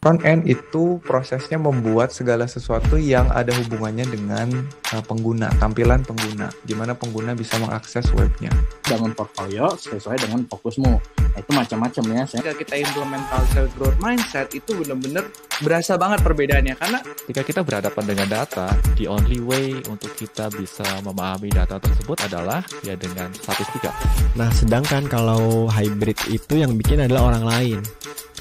Front end itu prosesnya membuat segala sesuatu yang ada hubungannya dengan uh, pengguna, tampilan pengguna, gimana pengguna bisa mengakses webnya. Bangun portfolio sesuai dengan fokusmu. Nah, itu macam-macam ya. Jika kita implemental self growth mindset itu benar-benar berasa banget perbedaannya karena ketika kita berhadapan dengan data, the only way untuk kita bisa memahami data tersebut adalah ya dengan statistika. Nah, sedangkan kalau hybrid itu yang bikin adalah orang lain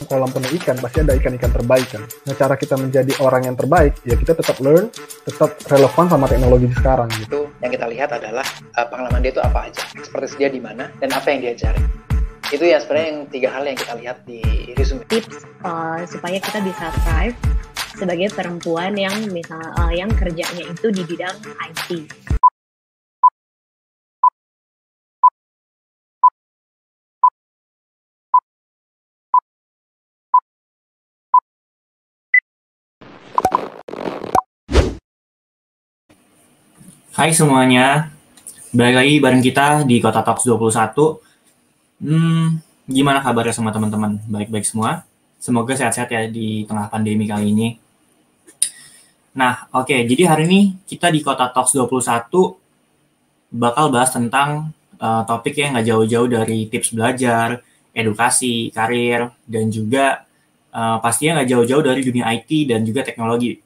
kolam penuh ikan pasti ada ikan-ikan terbaik kan. Nah cara kita menjadi orang yang terbaik ya kita tetap learn, tetap relevan sama teknologi sekarang gitu. Yang kita lihat adalah uh, pengalaman dia itu apa aja, expertise dia di mana dan apa yang diajari. Itu ya sebenarnya yang tiga hal yang kita lihat di resume. Tips uh, supaya kita bisa thrive sebagai perempuan yang misal uh, yang kerjanya itu di bidang IT. Hai semuanya, balik lagi bareng kita di Kota Talks 21. Hmm, gimana kabarnya sama teman-teman? Baik-baik semua? Semoga sehat-sehat ya di tengah pandemi kali ini. Nah, oke, okay, jadi hari ini kita di Kota Talks 21 bakal bahas tentang uh, topik yang nggak jauh-jauh dari tips belajar, edukasi, karir, dan juga uh, pastinya nggak jauh-jauh dari dunia IT dan juga teknologi.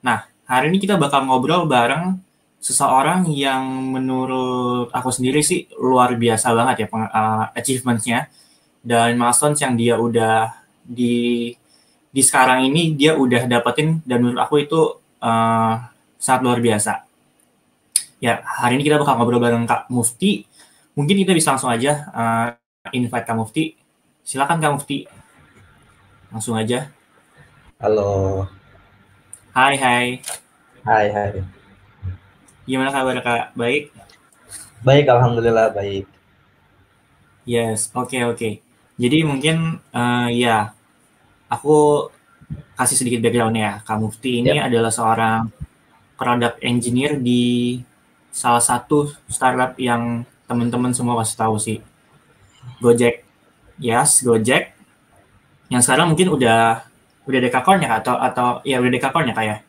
Nah, hari ini kita bakal ngobrol bareng seseorang yang menurut aku sendiri sih luar biasa banget ya uh, achievementsnya dan milestones yang dia udah di di sekarang ini dia udah dapetin dan menurut aku itu uh, sangat luar biasa. Ya hari ini kita bakal ngobrol bareng Kak Mufti. Mungkin kita bisa langsung aja uh, invite Kak Mufti. Silakan Kak Mufti. Langsung aja. Halo. Hai hai. Hai hai. Gimana kabar Kak? Baik? Baik, Alhamdulillah baik. Yes, oke okay, oke. Okay. Jadi mungkin uh, ya, aku kasih sedikit background ya. Kak Mufti ini yep. adalah seorang product engineer di salah satu startup yang teman-teman semua pasti tahu sih. Gojek. Yes, Gojek. Yang sekarang mungkin udah udah dekakornya atau atau ya udah dekakornya kayak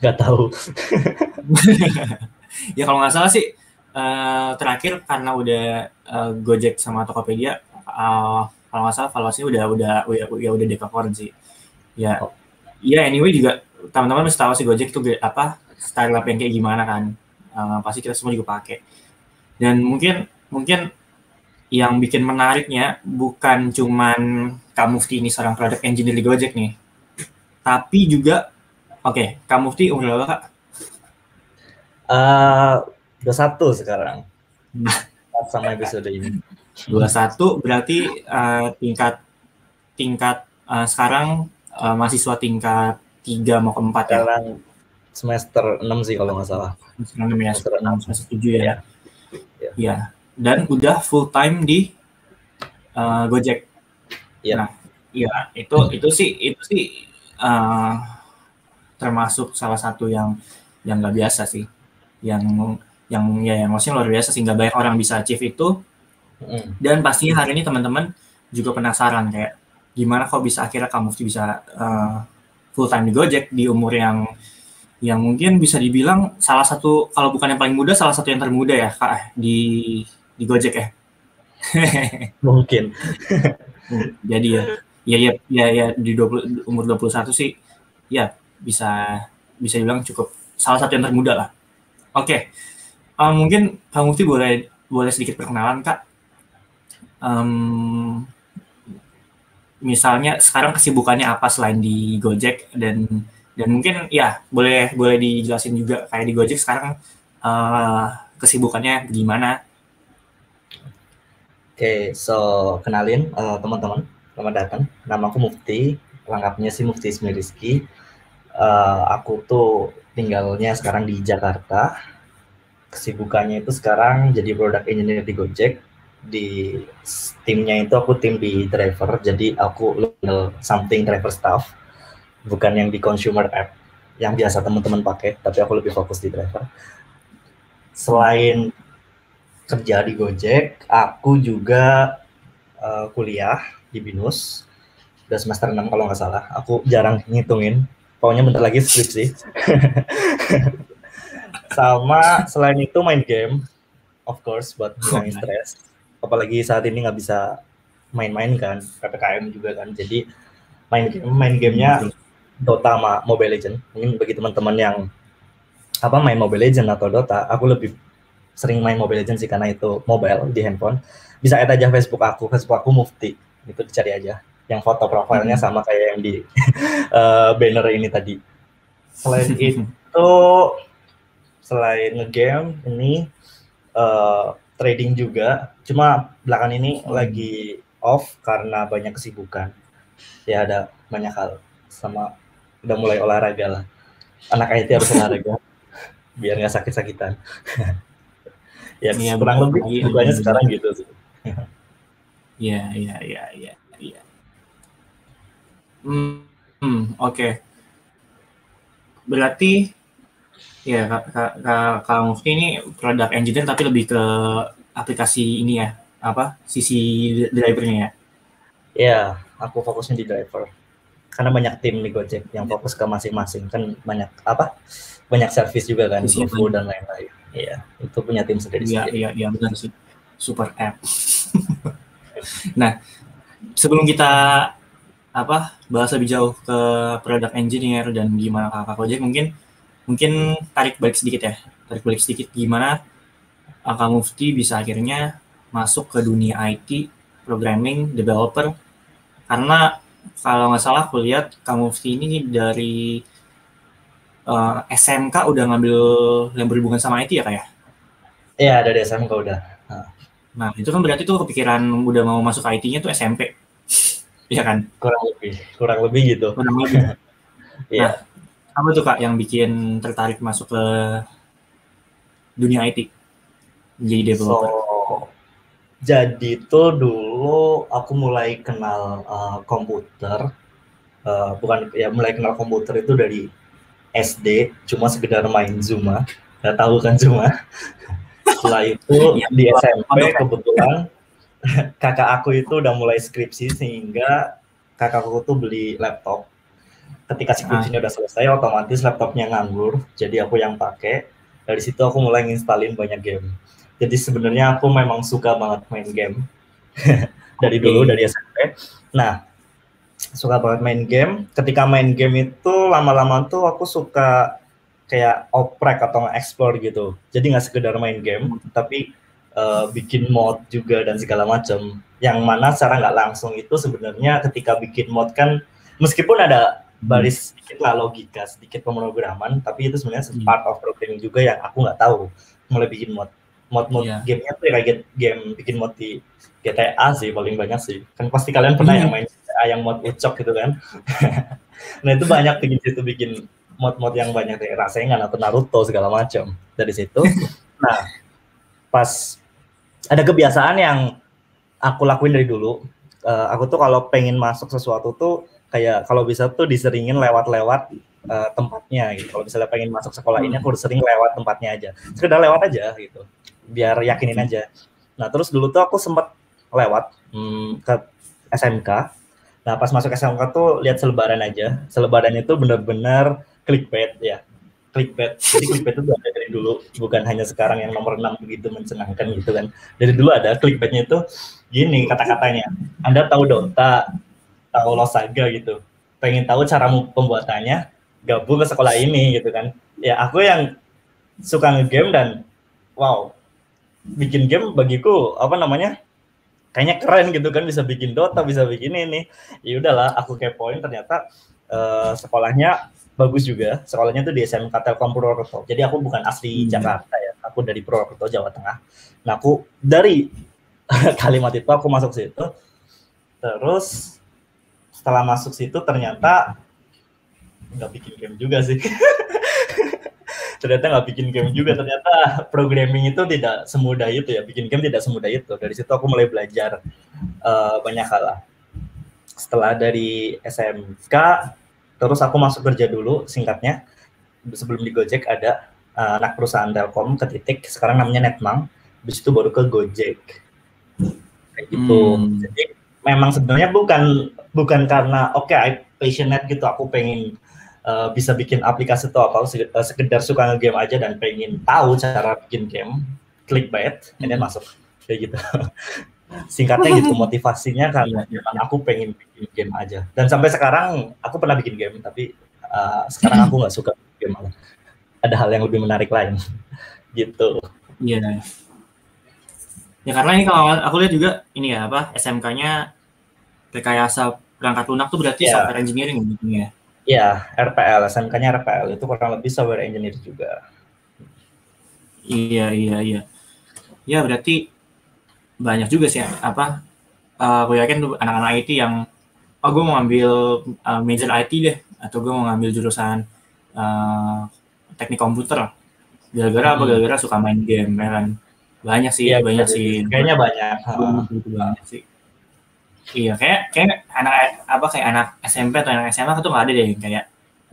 nggak tahu ya kalau nggak salah sih uh, terakhir karena udah uh, Gojek sama Tokopedia uh, kalau nggak salah valuasinya udah udah udah ya udah dekakorn sih ya oh. ya anyway juga teman-teman mesti tahu sih Gojek itu apa startup yang kayak gimana kan uh, pasti kita semua juga pakai dan mungkin mungkin yang bikin menariknya bukan cuman kamu Mufti ini seorang product engineer di Gojek nih tapi juga Oke, Kak Mufti umur berapa Kak? Uh, satu sekarang. sama episode ini. Dua satu berarti uh, tingkat tingkat uh, sekarang uh, mahasiswa tingkat tiga mau ke empat ya? semester enam sih kalau nggak salah. Semester enam ya, semester enam semester tujuh ya. Iya. Ya. Dan udah full time di uh, Gojek. Iya. Nah, iya itu itu sih itu sih uh, termasuk salah satu yang yang nggak biasa sih yang yang ya yang maksudnya luar biasa sehingga banyak orang bisa achieve itu. Dan pastinya hari ini teman-teman juga penasaran kayak gimana kok bisa akhirnya kamu bisa uh, full time di Gojek di umur yang yang mungkin bisa dibilang salah satu kalau bukan yang paling muda salah satu yang termuda ya kak di di Gojek ya. Mungkin. Jadi ya ya ya ya, ya di 20 umur 21 sih ya bisa bisa dibilang cukup salah satu yang termuda lah. Oke, okay. um, mungkin Kang Mufti boleh boleh sedikit perkenalan kak. Um, misalnya sekarang kesibukannya apa selain di Gojek dan dan mungkin ya boleh boleh dijelasin juga kayak di Gojek sekarang uh, kesibukannya gimana? Oke, okay, so kenalin uh, teman-teman, selamat datang. Nama aku Mufti, lengkapnya sih Mufti Ismi Rizky uh, aku tuh tinggalnya sekarang di Jakarta. Kesibukannya itu sekarang jadi product engineer di Gojek. Di timnya itu aku tim di driver, jadi aku level something driver staff, bukan yang di consumer app yang biasa teman-teman pakai, tapi aku lebih fokus di driver. Selain kerja di Gojek, aku juga uh, kuliah di Binus udah semester 6 kalau nggak salah. Aku jarang ngitungin. Pokoknya bentar lagi skripsi. Sama selain itu main game, of course buat ngilangin stres. Apalagi saat ini nggak bisa main-main kan, ppkm juga kan. Jadi main game, main gamenya Dota sama Mobile Legend. Mungkin bagi teman-teman yang apa main Mobile Legend atau Dota, aku lebih sering main Mobile Legend sih karena itu mobile di handphone. Bisa add aja Facebook aku, Facebook aku Mufti. Itu dicari aja. Yang foto profilnya sama kayak yang di uh, banner ini tadi. Selain itu, selain ngegame ini uh, trading juga. Cuma belakangan ini lagi off karena banyak kesibukan. Ya ada banyak hal sama udah mulai olahraga lah. Anak IT harus olahraga biar nggak sakit-sakitan. ya Iya, kurang lebih Iya, bukannya iya, sekarang gitu sih. Iya, iya, iya, iya. Hmm, hmm, oke. Berarti ya Kak, Kak, Kak, Kak Mufti ini product engineer tapi lebih ke aplikasi ini ya, apa? Sisi drivernya ya. Ya, aku fokusnya di driver. Karena banyak tim di Gojek yang fokus ke masing-masing kan banyak apa? Banyak service juga kan, GoFood dan lain-lain. Iya, itu punya tim sendiri. Iya, iya, iya benar sih. Super app. nah, sebelum kita apa bahas lebih jauh ke product engineer dan gimana kakak Gojek mungkin mungkin tarik balik sedikit ya tarik balik sedikit gimana kakak Mufti bisa akhirnya masuk ke dunia IT programming developer karena kalau nggak salah aku lihat Kak Mufti ini dari eh, SMK udah ngambil yang berhubungan sama IT ya kak ya Iya, dari SMK udah. Nah, itu kan berarti tuh kepikiran udah mau masuk IT-nya tuh SMP. Iya kan? Kurang lebih, kurang lebih gitu. Kurang lebih. Iya. Apa tuh Kak yang bikin tertarik masuk ke dunia IT? Jadi developer. So, jadi tuh dulu aku mulai kenal uh, komputer, uh, bukan ya mulai kenal komputer itu dari SD, cuma sekedar main Zuma, nggak tahu kan Zuma. Setelah itu Iya, di SMP kebetulan kakak aku itu udah mulai skripsi sehingga kakakku tuh beli laptop. Ketika skripsinya udah selesai, otomatis laptopnya nganggur, jadi aku yang pakai. Dari situ aku mulai nginstalin banyak game. Jadi sebenarnya aku memang suka banget main game dari dulu dari SMP. Nah, suka banget main game. Ketika main game itu lama-lama tuh aku suka kayak oprek atau explore gitu. Jadi nggak sekedar main game, tapi eh, bikin mod juga dan segala macam. Yang mana secara nggak langsung itu sebenarnya ketika bikin mod kan meskipun ada baris sedikit lah logika, sedikit pemrograman, tapi itu sebenarnya Hmm. part of programming juga yang aku nggak tahu mulai bikin mod mod-mod Iya. gamenya tuh kayak get- game bikin mod di GTA sih paling banyak sih kan pasti kalian pernah Iya. yang main GTA yang mod ucok gitu kan nah itu banyak bikin situ bikin mod-mod yang banyak kayak Rasengan atau Naruto segala macam dari situ nah pas ada kebiasaan yang aku lakuin dari dulu Eh, aku tuh kalau pengen masuk sesuatu tuh kayak kalau bisa tuh diseringin lewat-lewat eh, tempatnya gitu. Kalau misalnya pengen masuk sekolah ini aku sering lewat tempatnya aja. Sekedar lewat aja gitu. Biar yakinin aja. Nah, terus dulu tuh aku sempat lewat hmm, ke SMK. Nah, pas masuk SMK tuh lihat selebaran aja. Selebaran itu bener-bener clickbait ya. Clickbait. Jadi clickbait itu ada dari dulu, bukan hanya sekarang yang nomor 6 begitu mencenangkan gitu kan. Dari dulu ada clickbaitnya itu gini kata-katanya. Anda tahu Dota, tahu Losaga gitu. Pengen tahu cara pembuatannya, gabung ke sekolah ini gitu kan. Ya aku yang suka ngegame dan wow, bikin game bagiku apa namanya? Kayaknya keren gitu kan bisa bikin Dota, bisa bikin ini. Ya udahlah, aku kepoin ternyata eh, sekolahnya bagus juga. Sekolahnya tuh di SMK Telkom Purwokerto. Jadi aku bukan asli Jakarta ya, aku dari Purwokerto, Jawa Tengah. Nah, aku dari kalimat itu aku masuk situ. Terus setelah masuk situ ternyata nggak bikin game juga sih. ternyata nggak bikin game juga. Ternyata programming itu tidak semudah itu ya. Bikin game tidak semudah itu. Dari situ aku mulai belajar eh, banyak hal lah. Setelah dari SMK, terus aku masuk kerja dulu singkatnya. Sebelum di Gojek ada eh, anak perusahaan Telkom ke titik sekarang namanya Netmang. Habis itu baru ke Gojek. Kayak gitu. Hmm. Jadi memang sebenarnya bukan bukan karena oke I passionate gitu aku pengen uh, bisa bikin aplikasi atau apa uh, sekedar suka nge-game aja dan pengen tahu cara bikin game clickbait and then masuk kayak gitu singkatnya gitu motivasinya karena memang aku pengen bikin game aja. Dan sampai sekarang aku pernah bikin game tapi uh, sekarang aku nggak suka bikin game malah. Ada hal yang lebih menarik lain. Gitu. Iya. Ya karena ini kalau aku lihat juga ini ya apa SMK-nya rekayasa perangkat lunak tuh berarti Iya. software engineering gitu ya. ya RPL SMK-nya RPL itu kurang lebih software engineer juga. Iya iya iya. Ya berarti banyak juga sih apa uh, aku yakin tuh anak-anak IT yang oh gue mau ngambil uh, major IT deh atau gue mau ngambil jurusan uh, teknik komputer gara-gara apa Hmm. gara-gara suka main game ya kan banyak sih Iya, banyak bisa sih. Kayaknya banyak. Gitu, banyak sih iya kayak kayak anak apa kayak anak SMP atau anak SMA tuh nggak ada deh kayak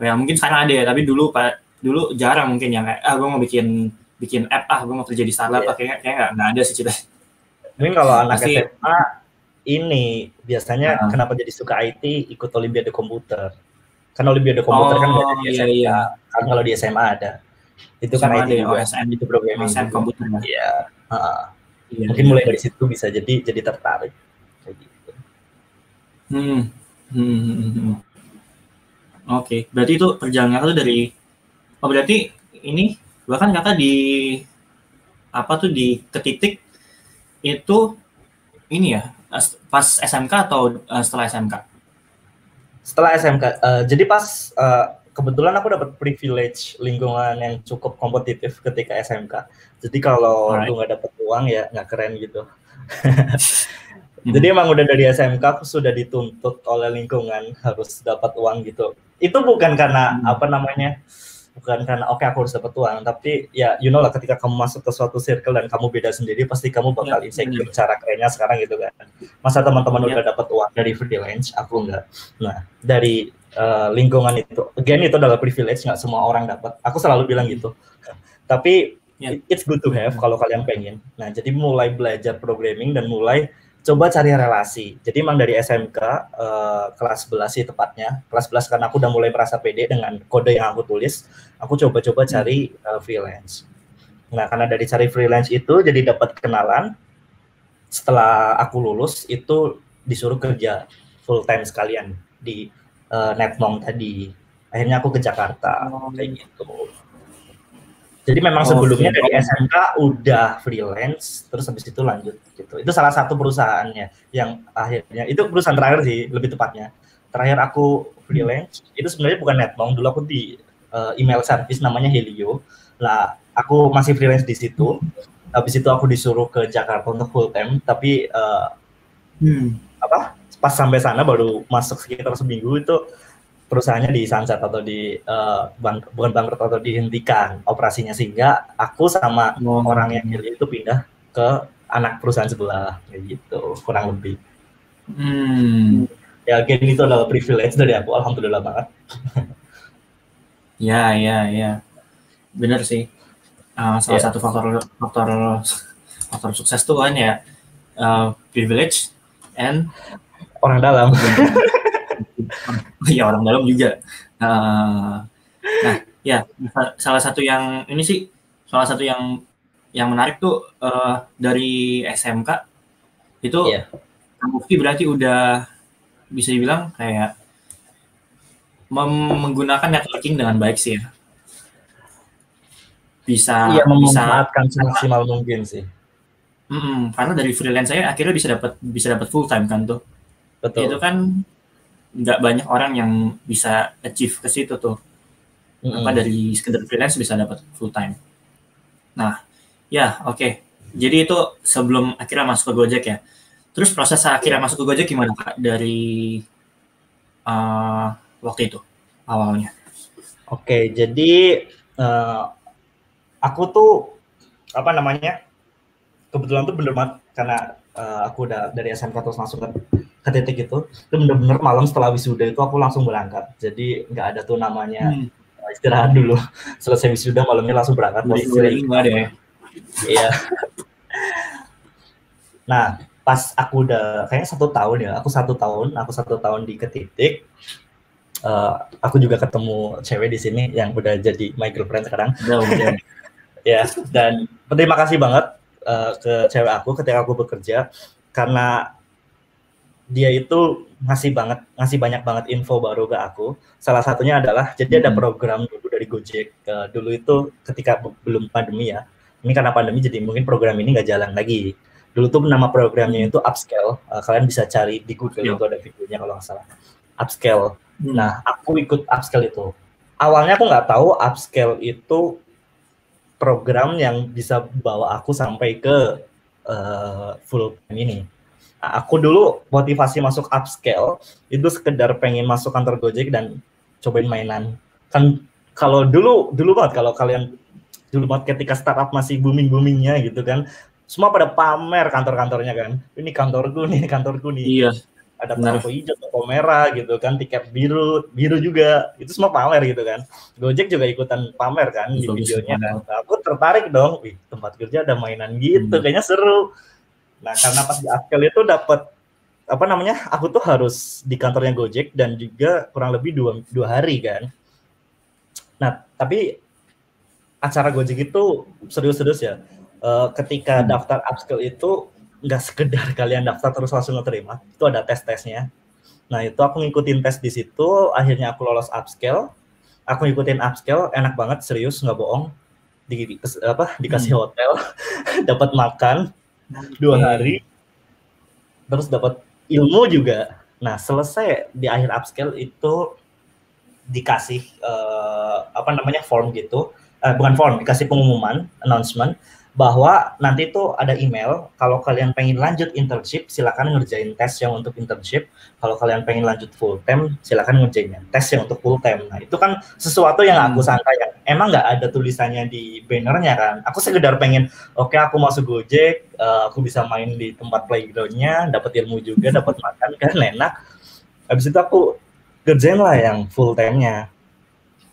ya mungkin sekarang ada ya tapi dulu pak dulu jarang mungkin yang kayak ah gue mau bikin bikin app ah gue mau kerja di startup Iya. ah kayak nggak nggak ada sih cita Mungkin kalau anak Pasti- SMA ini biasanya Nah. kenapa jadi suka IT ikut olimpiade komputer. Kan olimpiade komputer kan nggak ada di Oh, iya, SMA. iya. Kan kalau di SMA ada. Itu kan SMA IT ada ya, juga. OSM. itu programming. OSM komputer ya. Iya. Iya, Mungkin iya. mulai dari situ bisa jadi jadi tertarik. Kayak gitu. Hmm. Hmm, hmm, hmm, hmm. Oke, berarti itu perjalanan tuh dari oh berarti ini bahkan kakak di apa tuh di ketitik itu ini ya as- pas SMK atau uh, setelah SMK? Setelah SMK, eh, jadi pas eh, kebetulan aku dapat privilege lingkungan yang cukup kompetitif ketika SMK. Jadi kalau Alright. lu nggak dapat uang ya nggak keren gitu. Jadi emang udah dari SMK aku sudah dituntut oleh lingkungan harus dapat uang gitu. Itu bukan karena Hmm. apa namanya, bukan karena oke aku harus dapat uang, tapi ya you know lah ketika kamu masuk ke suatu circle dan kamu beda sendiri, pasti kamu bakal Ya, insecure benar. cara kerennya sekarang gitu kan. Masa teman-teman Ya. udah dapat uang dari freelance, aku enggak. Nah dari eh, lingkungan itu, again itu adalah privilege nggak semua orang dapat. Aku selalu bilang gitu. Tapi it- it's good to have kalau kalian pengen. Nah jadi mulai belajar programming dan mulai coba cari relasi. Jadi emang dari SMK eh, kelas 11 sih tepatnya. Kelas 11 karena aku udah mulai merasa pede dengan kode yang aku tulis, aku coba-coba cari eh, freelance. Nah, karena dari cari freelance itu jadi dapat kenalan. Setelah aku lulus itu disuruh kerja full time sekalian di eh, Netmong tadi. Akhirnya aku ke Jakarta kayak gitu. Jadi memang Oh, sebelumnya oke. dari SMK udah freelance, terus habis itu lanjut gitu. Itu salah satu perusahaannya yang akhirnya itu perusahaan terakhir sih lebih tepatnya. Terakhir aku freelance itu sebenarnya bukan Netmong, dulu aku di uh, email service namanya Helio. Lah aku masih freelance di situ. Habis itu aku disuruh ke Jakarta untuk full time, tapi uh, Hmm. apa pas sampai sana baru masuk sekitar seminggu itu perusahaannya di sunset atau di eh, bang, bukan bangkrut atau dihentikan operasinya sehingga aku sama Oh. orang yang milih itu pindah ke anak perusahaan sebelah kayak gitu kurang lebih Hmm. ya again itu adalah privilege dari aku alhamdulillah banget Ya, ya, ya. Bener sih. Uh, salah Ya. satu faktor faktor faktor sukses tuh kan ya uh, privilege and orang dalam ya orang dalam juga. Uh, nah, ya sa- salah satu yang ini sih salah satu yang yang menarik tuh uh, dari SMK itu. Kang Mufti berarti udah bisa dibilang kayak mem- menggunakan networking dengan baik sih ya. Bisa iya bisa memanfaatkan semaksimal mungkin sih Mm-mm, karena dari freelance saya akhirnya bisa dapat bisa dapat full time kan tuh. betul Itu kan nggak banyak orang yang bisa achieve ke situ tuh. Mm-mm. Apa dari sekedar freelance bisa dapat full time. Nah, ya oke. Jadi itu sebelum akhirnya masuk ke Gojek ya. Terus proses akhirnya masuk ke Gojek gimana Kak dari uh, waktu itu awalnya? Oke, jadi eh, aku tuh apa namanya? Kebetulan tuh banget karena eh, aku udah dari SMK terus masuk ke, ke titik itu, itu bener-bener malam setelah wisuda itu aku langsung berangkat. Jadi nggak ada tuh namanya Hmm. eh, istirahat dulu. Selesai wisuda malamnya langsung berangkat. Posisi ya? Iya. Nah, pas aku udah kayaknya satu tahun ya aku satu tahun aku satu tahun di ketitik eh, aku juga ketemu cewek di sini yang udah jadi my girlfriend sekarang ya dan terima kasih banget eh, ke cewek aku ketika aku bekerja karena dia itu ngasih banget ngasih banyak banget info baru ke aku salah satunya adalah jadi ada Hmm. program dulu dari Gojek Eh, dulu itu ketika be- belum pandemi ya ini karena pandemi jadi mungkin program ini nggak jalan lagi dulu tuh nama programnya itu upscale Eh, kalian bisa cari di Google Iya. itu ada videonya kalau nggak salah upscale Hmm. Nah, aku ikut upscale itu. Awalnya aku nggak tahu upscale itu program yang bisa bawa aku sampai ke eh, full time ini. Aku dulu motivasi masuk upscale itu sekedar pengen masuk kantor Gojek dan cobain mainan. Kan kalau dulu dulu banget kalau kalian dulu banget ketika startup masih booming boomingnya gitu kan, semua pada pamer kantor-kantornya kan. Ini kantorku nih, kantorku nih Iya. ada toko hijau, toko merah gitu kan, tiket biru, biru juga, itu semua pamer gitu kan. Gojek juga ikutan pamer kan di Bagus videonya. Nah, aku tertarik dong, wih tempat kerja ada mainan gitu, Hmm. kayaknya seru. Nah karena pas di Upscale itu dapat apa namanya, aku tuh harus di kantornya Gojek dan juga kurang lebih dua, dua hari kan. Nah tapi acara Gojek itu serius-serius ya. Eh, ketika Hmm. daftar upskill itu nggak sekedar kalian daftar terus langsung keterima, itu ada tes-tesnya. Nah itu aku ngikutin tes di situ, akhirnya aku lolos upskill. Aku ngikutin upskill, enak banget, serius nggak bohong. Di, di- apa dikasih hotel, dapat makan dua Oke. hari, terus dapat ilmu juga. Nah selesai di akhir upskill itu dikasih eh, apa namanya form gitu, eh, bukan form, dikasih pengumuman announcement bahwa nanti tuh ada email kalau kalian pengen lanjut internship silakan ngerjain tes yang untuk internship. Kalau kalian pengen lanjut full time silakan ngerjain yang tes yang untuk full time. Nah itu kan sesuatu yang aku Hmm. sangka yang emang nggak ada tulisannya di bannernya kan? Aku sekedar pengen oke aku masuk Gojek eh, aku bisa main di tempat playgroundnya dapat ilmu juga dapat makan kan enak. Habis itu aku kerjain lah yang full time-nya.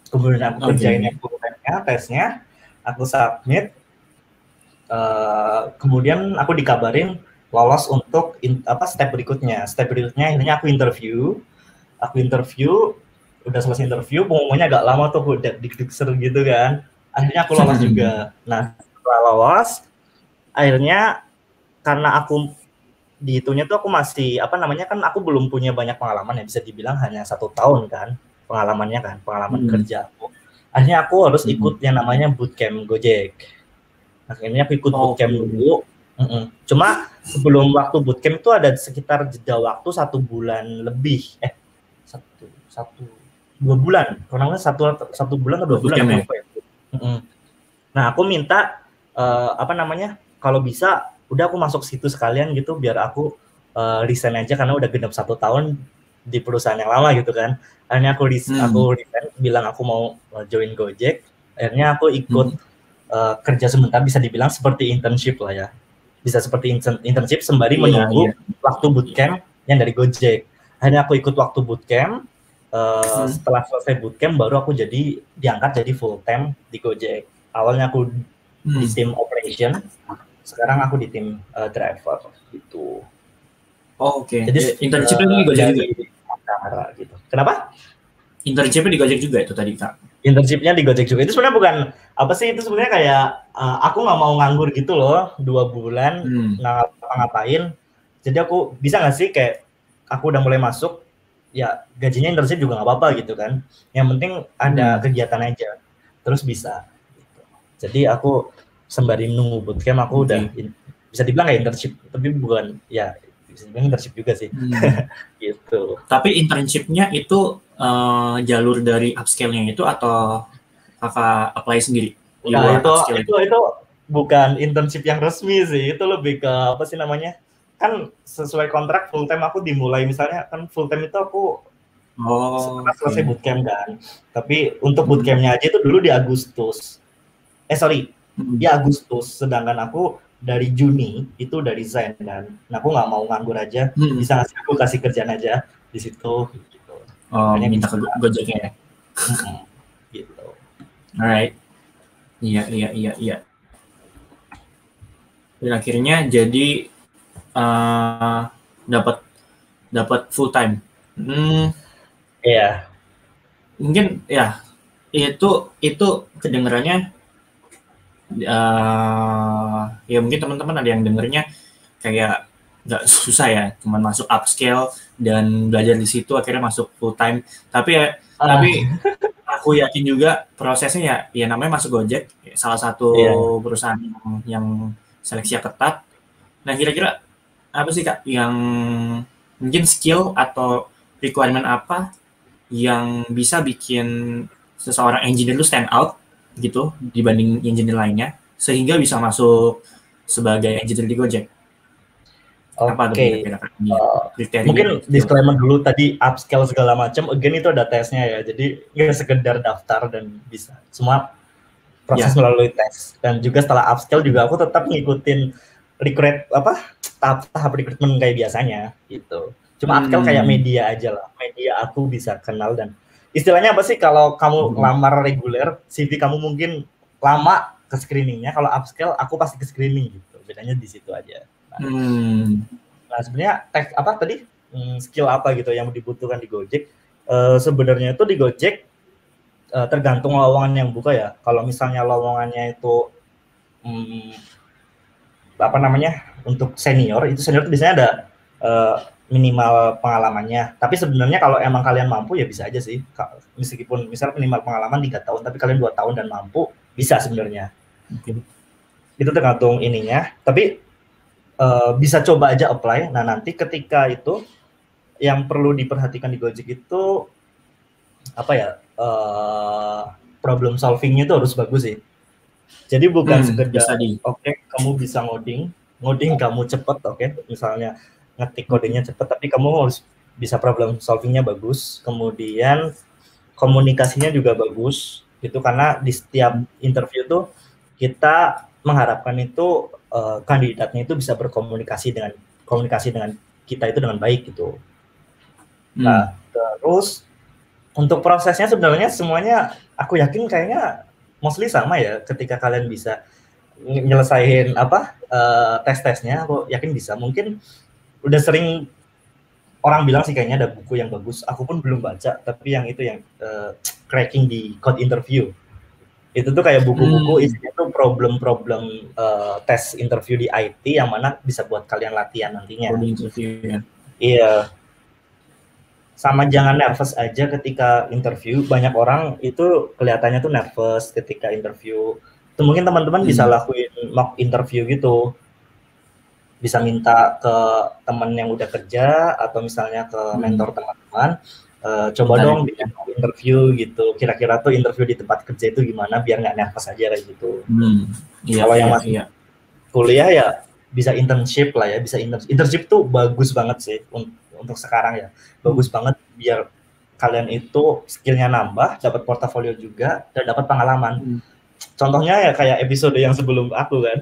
Kemudian aku Oke. kerjain yang full time-nya tesnya aku submit Eh, kemudian aku dikabarin lolos untuk in- apa step berikutnya. Step berikutnya intinya aku interview, aku interview, udah selesai interview, pengumumannya agak lama tuh udah dik-dikser gitu kan. Akhirnya aku lolos juga. Nah setelah lolos, akhirnya karena aku dihitungnya tuh aku masih apa namanya kan aku belum punya banyak pengalaman ya bisa dibilang hanya satu tahun kan pengalamannya kan pengalaman Hmm. kerja aku. Akhirnya aku harus Hmm. ikut yang namanya bootcamp Gojek. Akhirnya aku ikut Oh, bootcamp oke. dulu. Mm-mm. Cuma sebelum waktu bootcamp itu ada sekitar jeda waktu satu bulan lebih. Eh satu satu dua bulan. Kurang lebih satu satu bulan atau dua bulan. Ya? ya. Mm-mm. Nah aku minta eh, apa namanya kalau bisa udah aku masuk situ sekalian gitu biar aku eh, resign aja karena udah genap satu tahun di perusahaan yang lama gitu kan. Akhirnya aku res- Hmm. aku resign bilang aku mau eh, join Gojek. Akhirnya aku ikut eh, kerja sebentar bisa dibilang seperti internship lah ya. Bisa seperti intern- internship sembari Iya, menunggu iya. waktu bootcamp yang dari Gojek. Akhirnya aku ikut waktu bootcamp. eh, Hmm. Setelah selesai bootcamp baru aku jadi diangkat jadi full time di Gojek. Awalnya aku Hmm. di tim operation, sekarang aku di tim eh, driver gitu. Oh, Oke. Jadi Jadi internship eh, di Gojek juga. gitu. Kenapa? Internship di Gojek juga itu tadi kak. Internshipnya di Gojek juga. Itu sebenarnya bukan apa sih? Itu sebenarnya kayak eh, aku nggak mau nganggur gitu loh dua bulan Hmm. nggak ngapa-ngapain. Jadi aku bisa nggak sih kayak aku udah mulai masuk ya gajinya internship juga nggak apa-apa gitu kan. Yang penting ada Hmm. kegiatan aja. Terus bisa. gitu. Jadi aku sembari nunggu bootcamp aku Oke. udah in- bisa dibilang kayak internship tapi bukan ya bisa dibilang internship juga sih Hmm. gitu. Tapi internshipnya itu eh, jalur dari upscale-nya itu atau kakak apply sendiri? Di Nah, itu, upscale itu itu bukan internship yang resmi sih. Itu lebih ke apa sih namanya? Kan sesuai kontrak full time aku dimulai misalnya kan full time itu aku Oh, setelah selesai oke. bootcamp kan. Tapi untuk bootcampnya aja itu dulu di Agustus. Eh sorry, Hmm. di Agustus. Sedangkan aku dari Juni itu udah resign kan. Nah aku nggak mau nganggur aja. Hmm. Bisa ngasih aku kasih kerjaan aja di situ. Oh, Makanya minta ke. Gojeknya ya. Gitu. Alright. Iya, iya, iya, iya. Dan akhirnya jadi eh, dapat dapat full time. Hmm, Iya. mungkin ya itu itu kedengarannya eh ya mungkin teman-teman ada yang dengernya kayak nggak susah ya cuman masuk upscale dan belajar di situ akhirnya masuk full time tapi ya Ah. tapi aku yakin juga prosesnya ya ya namanya masuk Gojek salah satu Iya. perusahaan yang, yang seleksinya ketat nah kira-kira apa sih kak yang mungkin skill atau requirement apa yang bisa bikin seseorang engineer lu stand out gitu dibanding engineer lainnya sehingga bisa masuk sebagai engineer di Gojek. Oke. Kak, ini kriterianya? Mungkin disclaimer dulu tadi upscale segala macam. Again itu ada tesnya ya. Jadi nggak sekedar daftar dan bisa. Semua proses Ya. melalui tes. Dan juga setelah upscale juga aku tetap ngikutin recruit apa tahap-tahap rekrutmen kayak biasanya gitu. Cuma Hmm. upscale kayak media aja lah. Media aku bisa kenal dan istilahnya apa sih kalau kamu Hmm. lamar reguler, CV kamu mungkin lama ke screeningnya. Kalau upscale aku pasti ke screening gitu. Bedanya di situ aja. Hmm. Nah sebenarnya tech apa tadi Hmm, skill apa gitu yang dibutuhkan di Gojek? Eh, sebenarnya itu di Gojek eh, tergantung lowongan yang buka ya. Kalau misalnya lowongannya itu hmm, apa namanya untuk senior itu senior itu biasanya ada eh, minimal pengalamannya. Tapi sebenarnya kalau emang kalian mampu ya bisa aja sih. Meskipun misal minimal pengalaman tiga tahun, tapi kalian dua tahun dan mampu bisa sebenarnya. Itu tergantung ininya. Tapi eh, bisa coba aja apply. Nah nanti ketika itu yang perlu diperhatikan di Gojek itu apa ya eh, problem solvingnya itu harus bagus sih. Jadi bukan Hmm, sekedar oke kamu bisa ngoding, ngoding kamu cepet oke, misalnya ngetik kodenya cepet, tapi kamu harus bisa problem solvingnya bagus, kemudian komunikasinya juga bagus, gitu karena di setiap interview tuh kita mengharapkan itu eh, kandidatnya itu bisa berkomunikasi dengan komunikasi dengan kita itu dengan baik gitu. Hmm. Nah, terus untuk prosesnya sebenarnya semuanya aku yakin kayaknya mostly sama ya ketika kalian bisa ny- nyelesain apa eh, tes-tesnya aku yakin bisa. Mungkin udah sering orang bilang sih kayaknya ada buku yang bagus. Aku pun belum baca, tapi yang itu yang eh, cracking di code interview. Itu tuh kayak buku-buku Hmm. isinya tuh problem-problem eh, tes interview di IT yang mana bisa buat kalian latihan nantinya. Ya. Iya. Sama jangan nervous aja ketika interview. Banyak orang itu kelihatannya tuh nervous ketika interview. Itu mungkin teman-teman Hmm. bisa lakuin mock interview gitu. Bisa minta ke teman yang udah kerja atau misalnya ke Hmm. mentor teman-teman. Eh, coba Minta dong bikin mock interview gitu. Kira-kira tuh interview di tempat kerja itu gimana biar nggak nervous aja kayak gitu. Hmm. Iya, Kalau yang iya, masih- iya. kuliah ya bisa internship lah ya bisa internship internship tuh bagus banget sih un- untuk sekarang ya bagus banget biar kalian itu skillnya nambah dapat portofolio juga dan dapat pengalaman Hmm. contohnya ya kayak episode yang sebelum aku kan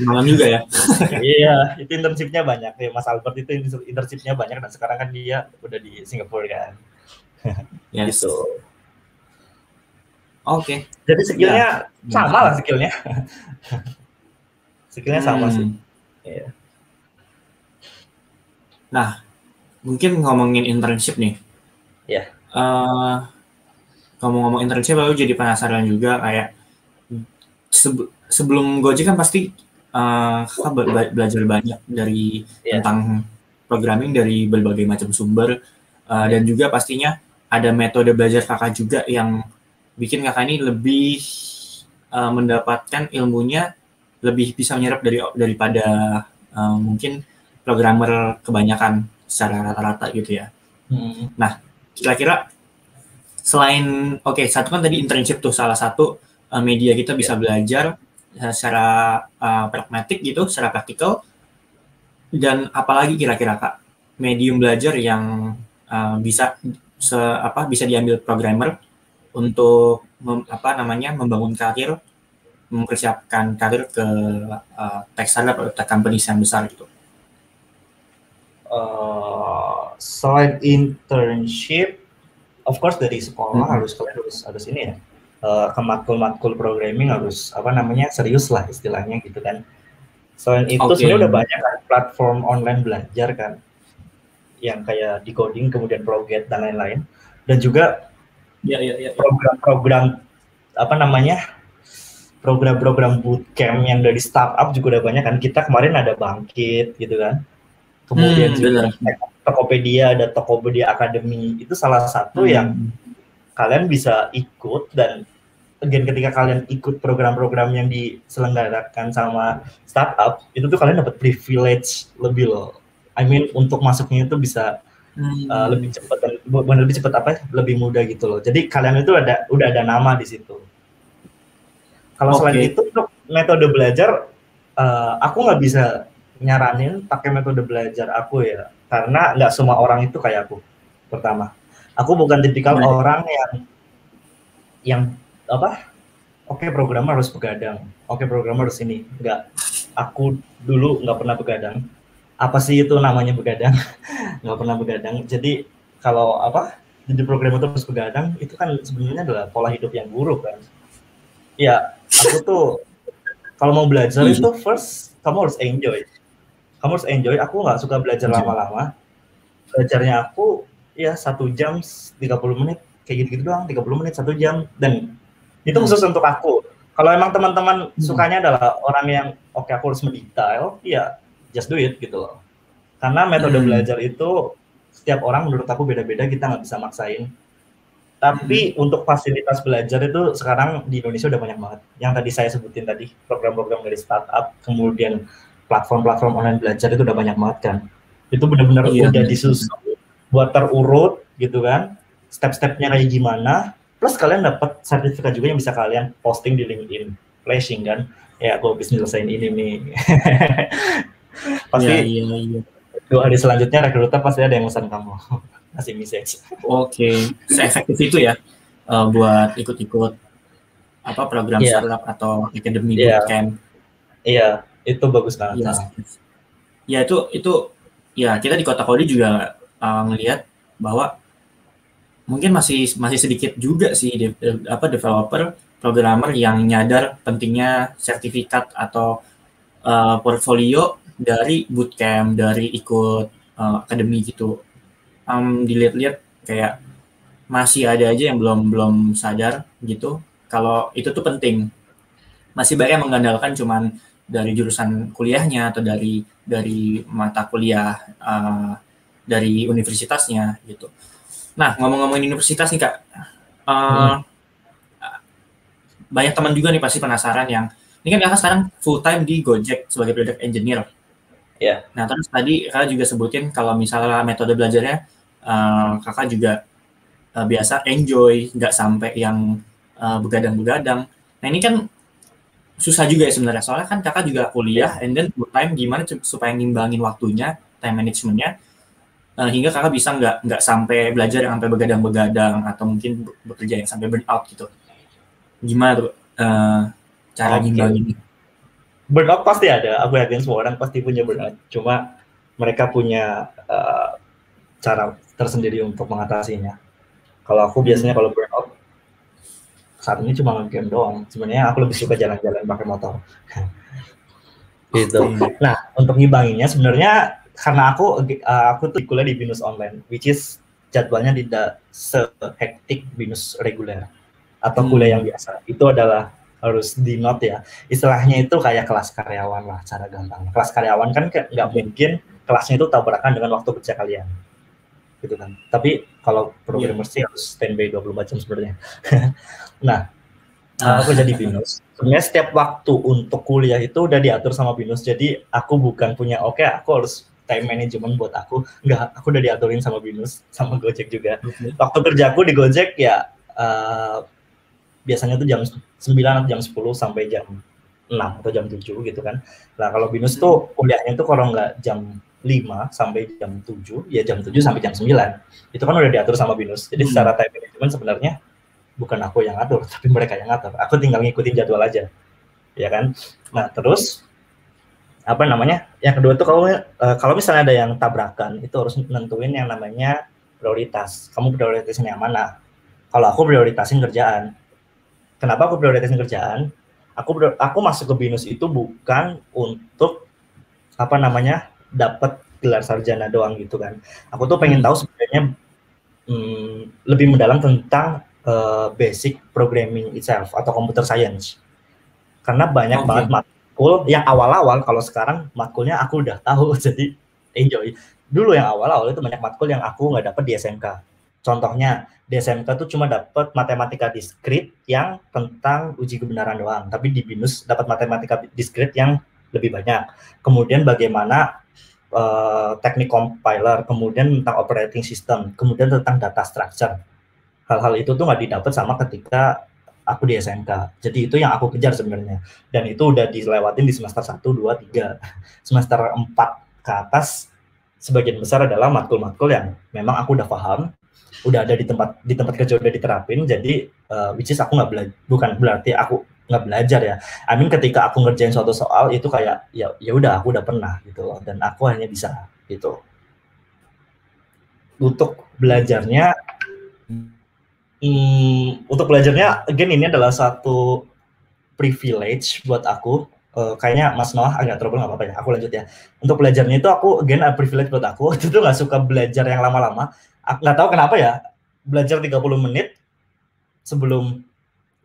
Malam juga ya. iya itu internshipnya banyak ya Mas Albert itu internshipnya banyak dan sekarang kan dia udah di Singapura kan Yes. gitu Oke. jadi skillnya sama Nah. lah skillnya skillnya sama Hmm. sih Iya. Nah, mungkin ngomongin internship nih. Iya. Eh, ngomong-ngomong internship, aku jadi penasaran juga kayak sebe- sebelum Gojek kan pasti eh, kakak be- be- belajar banyak dari Iya. tentang programming dari berbagai macam sumber eh, dan juga pastinya ada metode belajar kakak juga yang bikin kakak ini lebih eh, mendapatkan ilmunya lebih bisa menyerap dari daripada eh, mungkin programmer kebanyakan secara rata-rata gitu ya. Hmm. Kira-kira selain oke satu kan tadi internship tuh salah satu uh, media kita bisa belajar uh, secara uh, pragmatik gitu, secara praktikal. Dan apalagi kira-kira kak medium belajar yang uh, bisa se apa bisa diambil programmer untuk mem- apa namanya membangun karir, mempersiapkan karir ke uh, tech startup atau tech company yang besar gitu. eh selain internship, of course dari sekolah Mhm. harus kalian harus harus ini ya eh, ke matkul-matkul programming harus apa namanya serius lah istilahnya gitu kan. Selain itu Oke. sebenarnya udah banyak kan platform online belajar kan yang kayak decoding kemudian Proget dan lain-lain dan juga Ya, ya, ya. program-program apa namanya program-program bootcamp yang dari startup juga udah banyak kan kita kemarin ada bangkit gitu kan kemudian Hmm, juga. Tokopedia ada Tokopedia Academy itu salah satu yang Hmm. kalian bisa ikut dan again ketika kalian ikut program-program yang diselenggarakan sama startup itu tuh kalian dapat privilege lebih loh I mean untuk masuknya itu bisa Hmm. uh, lebih cepat dan bukan lebih cepat apa ya, lebih mudah gitu loh jadi kalian itu ada udah ada nama di situ kalau selain Oke. itu untuk metode belajar uh, aku nggak bisa nyaranin pakai metode belajar aku ya karena nggak semua orang itu kayak aku pertama aku bukan tipikal Baik. orang yang yang apa? Oke programmer harus begadang. Oke programmer harus ini. Nggak aku dulu nggak pernah begadang. Apa sih itu namanya begadang? Nggak pernah begadang. Jadi kalau apa jadi programmer itu harus begadang itu kan sebenarnya adalah pola hidup yang buruk kan? Ya aku tuh kalau mau belajar itu first kamu harus enjoy. Kamu harus enjoy. Aku nggak suka belajar Enjoy. lama-lama. Belajarnya aku ya satu jam 30 menit kayak gitu-gitu doang 30 menit satu jam dan itu Hmm. khusus untuk aku kalau emang teman-teman Hmm. sukanya adalah orang yang oke aku harus mendetail ya just do it gitu loh karena metode Hmm. belajar itu setiap orang menurut aku beda-beda kita nggak bisa maksain tapi Hmm. untuk fasilitas belajar itu sekarang di Indonesia udah banyak banget yang tadi saya sebutin tadi program-program dari startup kemudian platform-platform online belajar itu udah banyak banget kan itu benar-benar Iya. udah disusun buat terurut gitu kan step-stepnya kayak gimana plus kalian dapat sertifikat juga yang bisa kalian posting di LinkedIn flashing kan ya aku habis nyelesain ini nih pasti Iya, iya, iya. dua hari selanjutnya rekruter pasti ada yang pesan kamu kasih message Oke, seefektif itu ya eh, buat ikut-ikut apa program Iya. startup atau academy Iya. bootcamp. iya itu bagus banget Iya. Ya itu itu ya kita di Kota Kodi juga uh, ngelihat bahwa mungkin masih masih sedikit juga sih de- apa developer programmer yang nyadar pentingnya sertifikat atau uh, portfolio dari bootcamp dari ikut uh, akademi gitu. Um, dilihat-lihat kayak masih ada aja yang belum belum sadar gitu kalau itu tuh penting. Masih banyak yang mengandalkan cuman dari jurusan kuliahnya atau dari dari mata kuliah uh, dari universitasnya gitu. Nah ngomong-ngomongin universitas nih kak, uh, banyak teman juga nih pasti penasaran yang ini kan kakak sekarang full time di Gojek sebagai product engineer. Iya. Nah terus tadi kakak juga sebutin kalau misalnya metode belajarnya uh, kakak juga uh, biasa enjoy, nggak sampai yang uh, begadang-begadang. Nah ini kan susah juga ya sebenarnya soalnya kan kakak juga kuliah and then full time gimana supaya ngimbangin waktunya time managementnya eh, hingga kakak bisa nggak nggak sampai belajar yang sampai begadang-begadang atau mungkin be- bekerja yang sampai burn out gitu. Gimana tuh eh, cara Oke. ngimbangin burnout pasti ada aku yakin semua orang pasti punya burnout. Cuma mereka punya eh, cara tersendiri untuk mengatasinya. Kalau aku biasanya kalau burnout saat ini cuma nge-game doang. Sebenarnya aku lebih suka jalan-jalan pakai motor. Gitu. Nah untuk ngimbanginnya sebenarnya karena aku eh, aku tuh kuliah di binus online which is jadwalnya tidak sehektik binus reguler atau Hmm. kuliah yang biasa. Itu adalah harus di note ya. Istilahnya itu kayak kelas karyawan lah cara gampang. Kelas karyawan kan nggak mungkin kelasnya itu tabrakan dengan waktu kerja kalian. Gitu kan. Tapi kalau programmer sih harus standby 24 jam sebenarnya. Nah uh, aku jadi binus. Sebenarnya setiap waktu untuk kuliah itu udah diatur sama binus. Jadi aku bukan punya oke aku harus time management buat aku enggak aku udah diaturin sama binus sama gojek juga waktu kerjaku di gojek ya uh, biasanya tuh jam 9 atau jam 10 sampai jam 6 atau jam 7 gitu kan. Nah, kalau binus tuh kuliahnya tuh kalau nggak jam 5 sampai jam 7, ya jam 7 sampai jam 9. Itu kan udah diatur sama binus. Jadi Hmm. secara time management sebenarnya bukan aku yang ngatur, tapi mereka yang ngatur. Aku tinggal ngikutin jadwal aja. Ya kan? Nah, terus apa namanya? Yang kedua tuh kalau eh, kalau misalnya ada yang tabrakan, itu harus nentuin yang namanya prioritas. Kamu prioritasin yang mana? Kalau aku prioritasin kerjaan. Kenapa aku prioritasin kerjaan? Aku aku masuk ke binus itu bukan untuk apa namanya dapat gelar sarjana doang gitu kan. Aku tuh pengen tahu sebenarnya hmm, lebih mendalam tentang eh, basic programming itself atau computer science. Karena banyak Oke. banget matkul yang awal-awal kalau sekarang matkulnya aku udah tahu jadi enjoy. Dulu yang awal-awal itu banyak matkul yang aku nggak dapet di SMK. Contohnya di SMK tuh cuma dapat matematika diskrit yang tentang uji kebenaran doang, tapi di BINUS dapat matematika diskrit yang lebih banyak. Kemudian bagaimana eh, teknik compiler, kemudian tentang operating system, kemudian tentang data structure. Hal-hal itu tuh nggak didapat sama ketika aku di SMK. Jadi itu yang aku kejar sebenarnya. Dan itu udah dilewatin di semester 1, 2, 3. Semester 4 ke atas sebagian besar adalah matkul-matkul yang memang aku udah paham, udah ada di tempat di tempat kerja udah diterapin. Jadi eh, which is aku nggak belajar, bukan berarti aku nggak belajar ya. I mean ketika aku ngerjain suatu soal itu kayak ya ya udah aku udah pernah gitu loh dan aku hanya bisa gitu. Untuk belajarnya Hmm, untuk belajarnya, again ini adalah satu privilege buat aku. Eh, kayaknya Mas Noah agak trouble nggak apa-apa ya. Aku lanjut ya. Untuk belajarnya itu aku again a privilege buat aku. Itu tuh nggak suka belajar yang lama-lama. Aku nggak tahu kenapa ya. Belajar 30 menit sebelum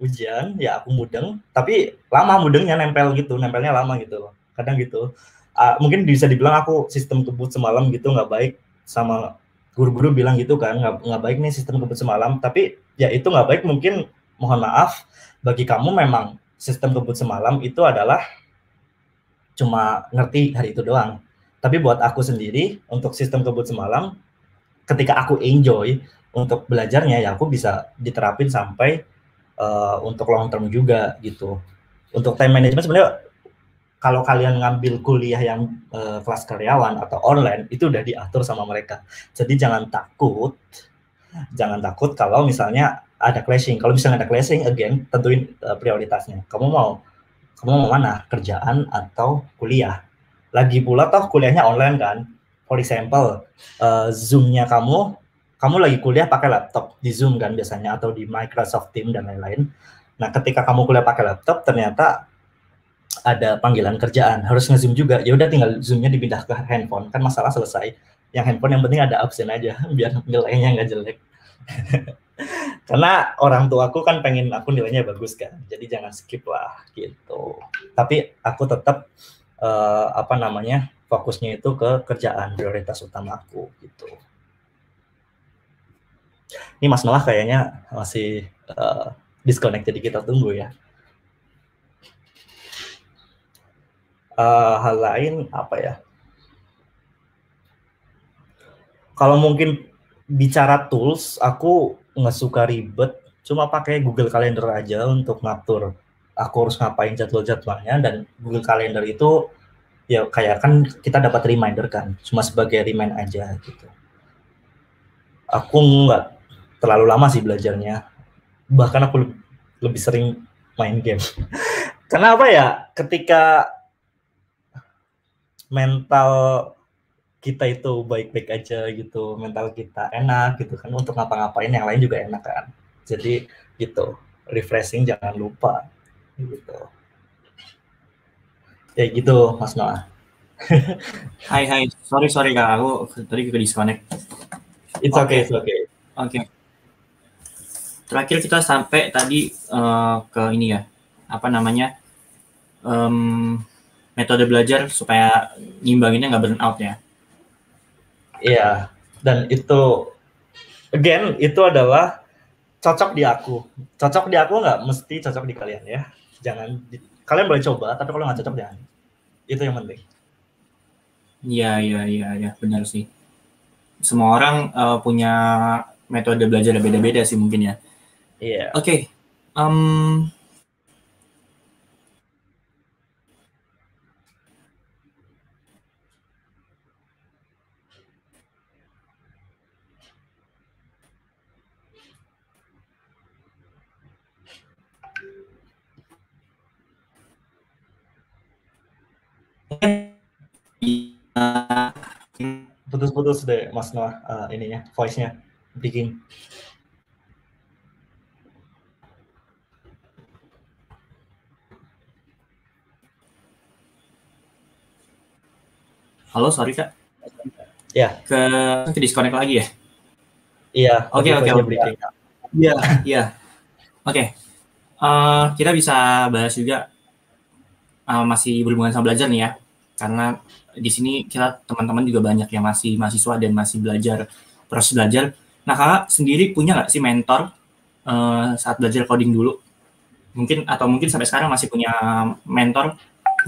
ujian ya aku mudeng. Tapi lama mudengnya nempel gitu, nempelnya lama gitu. Kadang gitu. Ah, mungkin bisa dibilang aku sistem kebut semalam gitu nggak baik sama guru-guru bilang gitu kan nggak nggak baik nih sistem kebut semalam tapi ya itu nggak baik mungkin mohon maaf bagi kamu memang sistem kebut semalam itu adalah cuma ngerti hari itu doang. Tapi buat aku sendiri untuk sistem kebut semalam ketika aku enjoy untuk belajarnya ya aku bisa diterapin sampai eh, untuk long term juga gitu. Untuk time management sebenarnya kalau kalian ngambil kuliah yang eh, kelas karyawan atau online itu udah diatur sama mereka. Jadi jangan takut jangan takut kalau misalnya ada clashing. Kalau misalnya ada clashing, again tentuin uh, prioritasnya. Kamu mau kamu mau mana? Kerjaan atau kuliah? Lagi pula toh kuliahnya online kan. For example, uh, Zoom-nya kamu, kamu lagi kuliah pakai laptop di Zoom kan biasanya atau di Microsoft Teams dan lain-lain. Nah, ketika kamu kuliah pakai laptop, ternyata ada panggilan kerjaan, harus nge-zoom juga. Ya udah tinggal zoom-nya dipindah ke handphone, kan masalah selesai. Yang handphone yang penting ada absen aja, biar nilainya nggak jelek. Karena orang tuaku kan pengen aku nilainya bagus kan, jadi jangan skip lah gitu. Tapi aku tetap eh, apa namanya fokusnya itu ke kerjaan prioritas utama aku gitu. Ini Mas Noah kayaknya masih eh, disconnect jadi kita tunggu ya. Eh, hal lain apa ya? Kalau mungkin bicara tools, aku nggak suka ribet, cuma pakai Google Calendar aja untuk ngatur aku harus ngapain jadwal-jadwalnya dan Google Calendar itu ya kayak kan kita dapat reminder kan, cuma sebagai remind aja gitu. Aku nggak terlalu lama sih belajarnya, bahkan aku lebih, sering main game. Karena apa ya? Ketika mental kita itu baik-baik aja gitu, mental kita enak gitu kan untuk ngapa-ngapain yang lain juga enak kan. Jadi gitu, refreshing jangan lupa gitu. Ya gitu Mas Noah. Hai hai, sorry sorry kak, aku tadi ke disconnect. It's okay, Oke. it's okay. Oke. Terakhir kita sampai tadi eh, ke ini ya, apa namanya em, metode belajar supaya ngimbanginnya nggak burn out ya. Iya, dan itu again itu adalah cocok di aku. Cocok di aku nggak mesti cocok di kalian ya. Jangan di- kalian boleh coba, tapi kalau nggak cocok jangan. Itu yang penting. Iya iya iya iya benar sih. Semua orang eh, punya metode belajar yang beda-beda sih mungkin ya. Iya. Oke. em, putus-putus deh Mas Noah uh, ininya voice-nya begin. Halo, sorry Kak. Ya. Ke ke disconnect lagi ya? Iya. Oke, oke, oke. Iya, iya. Oke. Eh, kita bisa bahas juga eh, masih berhubungan sama belajar nih ya. Karena di sini kita teman-teman juga banyak yang masih mahasiswa dan masih belajar proses belajar. Nah, kakak sendiri punya nggak sih mentor eh, saat belajar coding dulu? Mungkin atau mungkin sampai sekarang masih punya mentor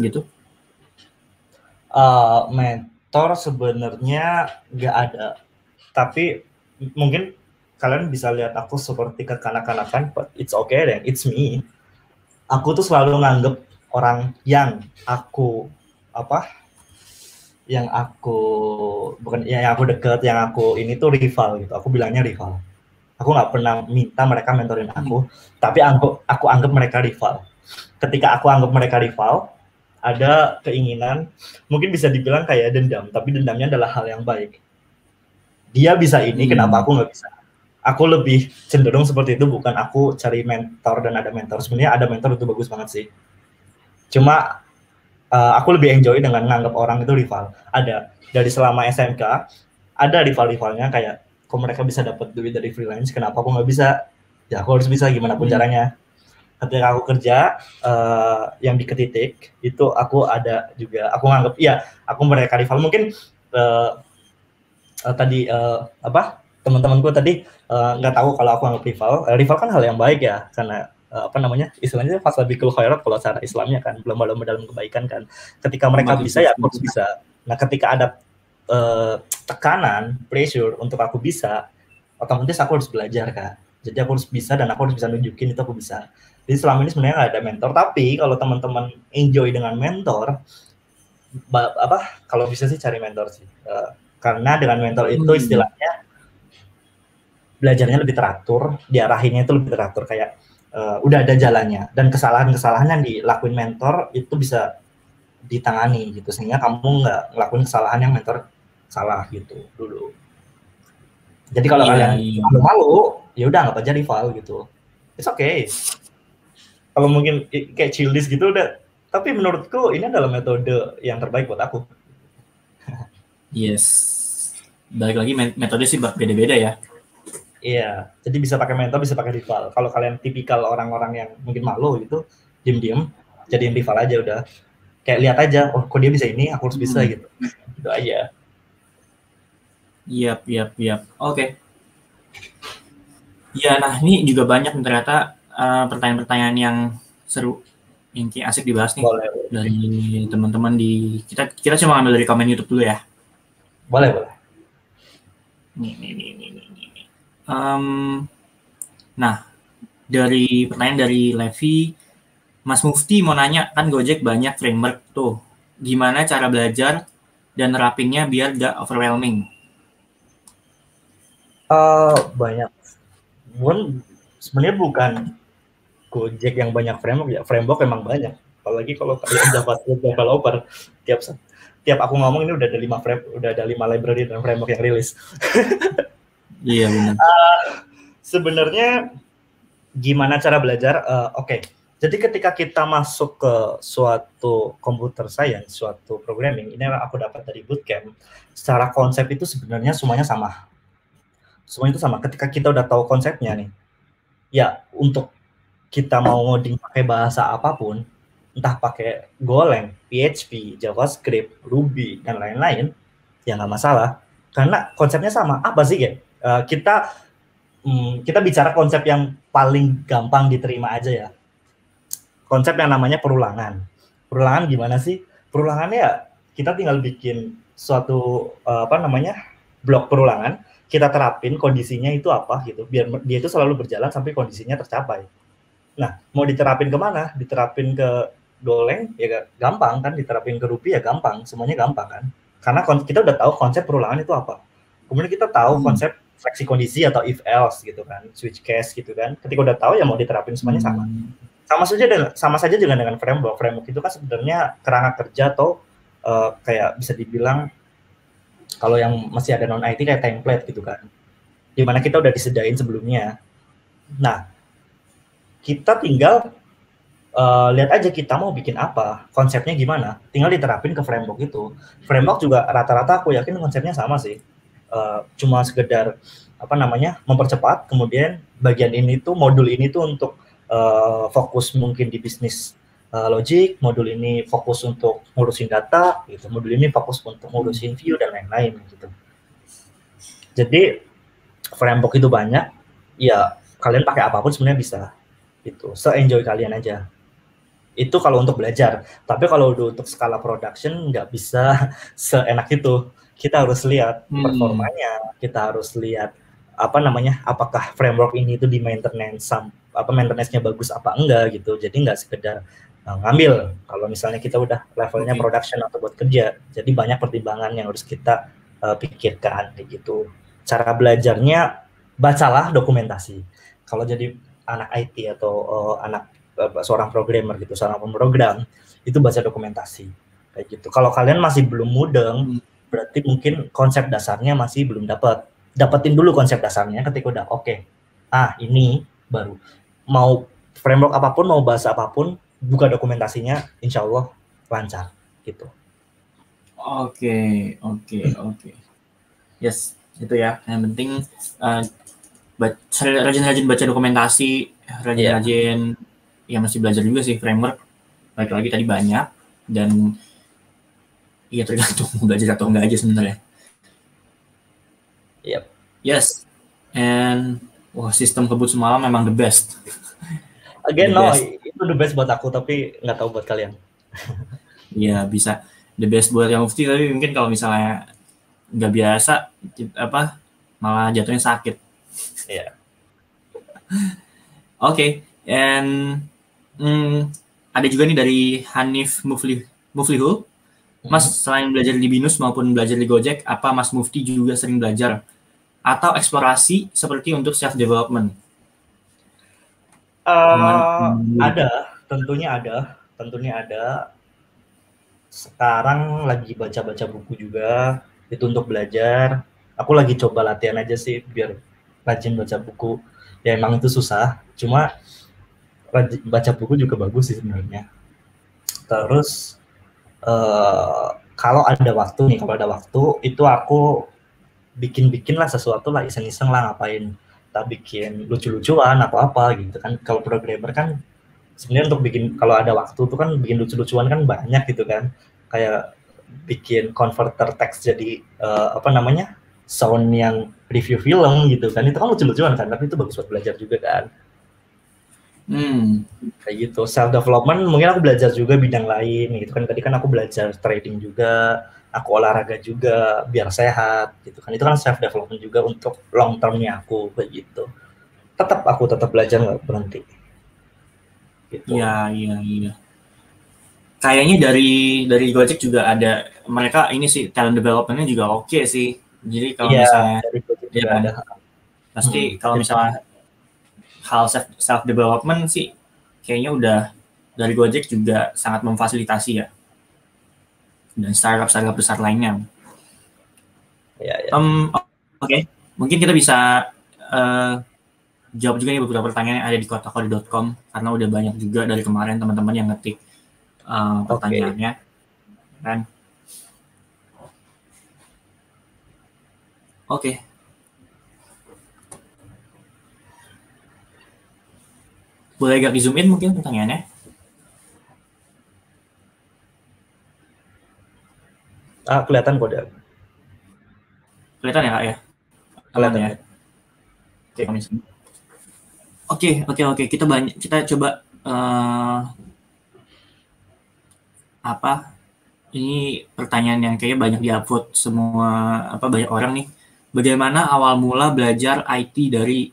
gitu? Eh, mentor sebenarnya nggak ada, tapi mungkin kalian bisa lihat aku seperti kekanak-kanakan, but it's okay then, it's me. Aku tuh selalu nganggep orang yang aku apa, yang aku bukan ya, yang aku deket, yang aku ini tuh rival gitu. Aku bilangnya rival. Aku nggak pernah minta mereka mentorin aku, tapi aku aku anggap mereka rival. Ketika aku anggap mereka rival, ada keinginan mungkin bisa dibilang kayak dendam, tapi dendamnya adalah hal yang baik. Dia bisa ini, Hmm. kenapa aku nggak bisa? Aku lebih cenderung seperti itu, bukan aku cari mentor dan ada mentor. Sebenarnya ada mentor itu bagus banget sih. Cuma uh, aku lebih enjoy dengan nganggap orang itu rival. Ada dari selama SMK, ada rival-rivalnya kayak, kok mereka bisa dapat duit dari freelance, kenapa aku nggak bisa? Ya aku harus bisa gimana pun Hmm. caranya. Ketika aku kerja, eh, yang di ketitik itu aku ada juga aku nganggap iya aku mereka rival mungkin eh, eh, tadi eh, apa teman-temanku tadi nggak tahu kalau aku anggap rival rival kan hal yang baik ya karena eh, apa namanya istilahnya faslabikul khairat kalau secara Islamnya kan belum lomba dalam kebaikan kan. Ketika mereka bisa ya aku harus bisa. Nah ketika ada eh, tekanan pressure untuk aku bisa otomatis aku harus belajar kak. Jadi aku harus bisa dan aku harus bisa nunjukin itu aku bisa. Jadi selama ini sebenarnya nggak ada mentor, tapi kalau teman-teman enjoy dengan mentor, apa kalau bisa sih cari mentor sih. Eh, karena dengan mentor itu Hmm. istilahnya belajarnya lebih teratur, diarahinnya itu lebih teratur. Kayak eh, udah ada jalannya dan kesalahan-kesalahan yang dilakuin mentor itu bisa ditangani gitu sehingga kamu nggak ngelakuin kesalahan yang mentor salah gitu dulu. Jadi kalau Iya, kalian iya. malu-malu, ya udah nggak aja rival gitu. It's okay kalau mungkin kayak childish gitu udah tapi menurutku ini adalah metode yang terbaik buat aku Yes. Balik lagi met- metode sih beda-beda ya. Iya jadi bisa pakai mentor bisa pakai rival. Kalau kalian tipikal orang-orang yang mungkin malu gitu diem-diem jadiin rival aja udah. Kayak lihat aja oh kok dia bisa ini aku harus bisa Hmm. gitu. Itu aja. Yap, yap, yap. Oke. Ya, nah ini juga banyak ternyata eh, pertanyaan-pertanyaan yang seru. Yang asik dibahas nih. Boleh. Dari teman-teman di kita kita cuma ambil dari komen YouTube dulu ya. boleh boleh. Nih, nih, nih, nih, nih, Em, nah, dari pertanyaan dari Levi, Mas Mufti mau nanya, kan Gojek banyak framework tuh. Gimana cara belajar dan nerapinnya biar gak overwhelming? Eh, banyak Bukan sebenarnya bukan Gojek yang banyak framework ya framework emang banyak apalagi kalau kalian JavaScript developer tiap tiap aku ngomong ini udah ada lima frame udah ada lima library dan framework yang rilis Iya benar. sebenarnya gimana cara belajar? Eh, oke. Jadi ketika kita masuk ke suatu computer science suatu programming ini yang aku dapat dari bootcamp secara konsep itu sebenarnya semuanya sama. Semuanya itu sama. Ketika kita udah tahu konsepnya nih ya untuk kita mau ngoding pakai bahasa apa pun entah pakai Golang, PHP, JavaScript, Ruby dan lain-lain ya nggak masalah. Karena konsepnya sama. Apa sih ya Eh, kita hmm, kita bicara konsep yang paling gampang diterima aja ya. Konsep yang namanya perulangan. Perulangan gimana sih? Perulangannya ya kita tinggal bikin suatu eh, apa namanya blok perulangan. Kita terapin kondisinya itu apa gitu. Biar dia itu selalu berjalan sampai kondisinya tercapai. Nah mau diterapin ke mana? Diterapin ke Golang ya gampang kan. Diterapin ke Ruby ya gampang. Semuanya gampang kan. Karena kita udah tahu konsep perulangan itu apa. Kemudian kita tahu Hmm. konsep seleksi kondisi atau if else gitu kan switch case gitu kan. Ketika udah tahu ya mau diterapin semuanya sama. Sama saja dengan sama saja juga dengan framework. Framework itu kan sebenarnya kerangka kerja atau eh, kayak bisa dibilang kalau yang masih ada non IT kayak template gitu kan. Di mana kita udah disediain sebelumnya. Nah kita tinggal eh, lihat aja kita mau bikin apa, konsepnya gimana, tinggal diterapin ke framework itu. Framework juga rata-rata aku yakin konsepnya sama sih. Eh, cuma sekedar apa namanya mempercepat, kemudian bagian ini tuh modul ini tuh untuk eh, fokus mungkin di bisnis eh, logic, modul ini fokus untuk ngurusin data, gitu. Modul ini fokus untuk ngurusin view dan lain-lain gitu. Jadi framework itu banyak, ya kalian pakai apa pun sebenarnya bisa gitu. Se-enjoy kalian aja. Itu kalau untuk belajar. Tapi kalau untuk skala production nggak bisa seenak itu. Kita harus lihat Hmm. performanya, kita harus lihat apa namanya, apakah framework ini itu di maintenance apa maintenance-nya bagus apa enggak gitu. Jadi nggak sekedar uh, ngambil kalau misalnya kita udah levelnya Oke. production atau buat kerja. Jadi banyak pertimbangan yang harus kita uh, pikirkan kayak gitu. Cara belajarnya bacalah dokumentasi. Kalau jadi anak IT atau uh, anak uh, seorang programmer gitu, seorang pemrogram itu baca dokumentasi kayak gitu. Kalau kalian masih belum mudeng, berarti mungkin konsep dasarnya masih belum dapat. Dapetin dulu konsep dasarnya ketika udah oke. Ah, ini baru mau framework apa pun, mau bahasa apa pun, buka dokumentasinya, insya Allah lancar gitu. Oke, oke, oke. Yes, itu ya. Yang penting ba- rajin-rajin baca dokumentasi, rajin-rajin ya masih belajar juga sih framework. Balik lagi tadi banyak dan iya tergantung mau belajar atau enggak aja sebenarnya. Yep. Yes. And wah sistem kebut semalam memang the best. Again, The no, best. itu the best buat aku, tapi nggak tahu buat kalian. Iya bisa the best buat yang mufti tapi mungkin kalau misalnya nggak biasa apa malah jatuhnya sakit. Iya. Oke, and hmm, ada juga nih dari Hanif Mufli Muflihu. Mas selain belajar di Binus maupun belajar di Gojek, apa Mas Mufti juga sering belajar atau eksplorasi seperti untuk self development? Eh, ada, tentunya ada, tentunya ada. Sekarang lagi baca-baca buku juga, itu untuk belajar. Aku lagi coba latihan aja sih biar rajin baca buku. Ya emang itu susah, cuma baca buku juga bagus sih sebenarnya. Terus eh kalau ada waktu nih, kalau ada waktu itu aku bikin-bikin lah sesuatu lah iseng-iseng lah ngapain tak bikin lucu-lucuan atau apa gitu kan. Kalau programmer kan sebenarnya untuk bikin kalau ada waktu tuh kan bikin lucu-lucuan kan banyak gitu kan. Kayak bikin converter teks jadi eh, apa namanya sound yang review film gitu kan. Itu kan lucu-lucuan kan tapi itu bagus buat belajar juga kan Hmm, kayak gitu self development mungkin aku belajar juga bidang lain gitu kan tadi kan aku belajar trading juga aku olahraga juga biar sehat gitu kan itu kan self development juga untuk long termnya aku kayak gitu tetap aku tetap belajar nggak berhenti gitu iya iya iya. Kayaknya dari dari Gojek juga ada mereka ini sih talent developmentnya juga oke sih. Jadi kalau Iya, misalnya Gojek Iya juga kan? ada pasti Hmm. kalau misalnya hal self, self development sih kayaknya udah dari Gojek juga sangat memfasilitasi ya dan startup startup besar lainnya. ya ya Em, Oke, mungkin kita bisa eh, jawab juga nih beberapa pertanyaan yang ada di kotakodi.com karena udah banyak juga dari kemarin teman-teman yang ngetik eh, pertanyaannya. Kan? Oke. Boleh agak di zoom in mungkin pertanyaannya? ah kelihatan kok ada Kelihatan ya kak ya? Kelihatan ya? Oke. Oke, oke, oke. Kita banyak, kita coba eh, apa? Ini pertanyaan yang kayaknya banyak diupload semua apa banyak orang nih. Bagaimana awal mula belajar IT dari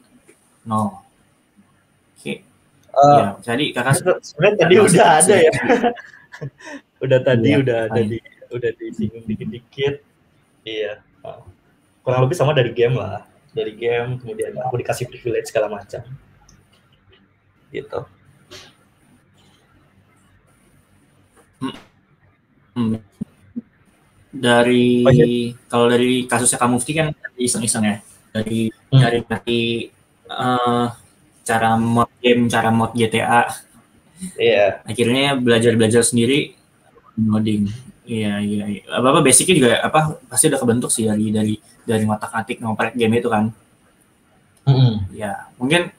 nol? Eh, ya. Jadi kakak sebenarnya tadi Masih- udah ada ya udah tadi Iya, udah ada di udah disinggung dikit-dikit iya Ah. kurang lebih sama dari game lah dari game kemudian aku dikasih privilege segala macam gitu Hmm. Dari Oh, iya. kalau dari kasusnya Kak Mufti kan iseng-iseng ya. Dari Hmm. dari dari eh, cara mod game, cara mod GTA Iya. Akhirnya belajar-belajar sendiri ngoding. Iya, iya, iya. Apa-apa basicnya juga apa pasti udah kebentuk sih dari dari dari ngotak-atik ngoprek game itu kan. Mm-mm. Ya, mungkin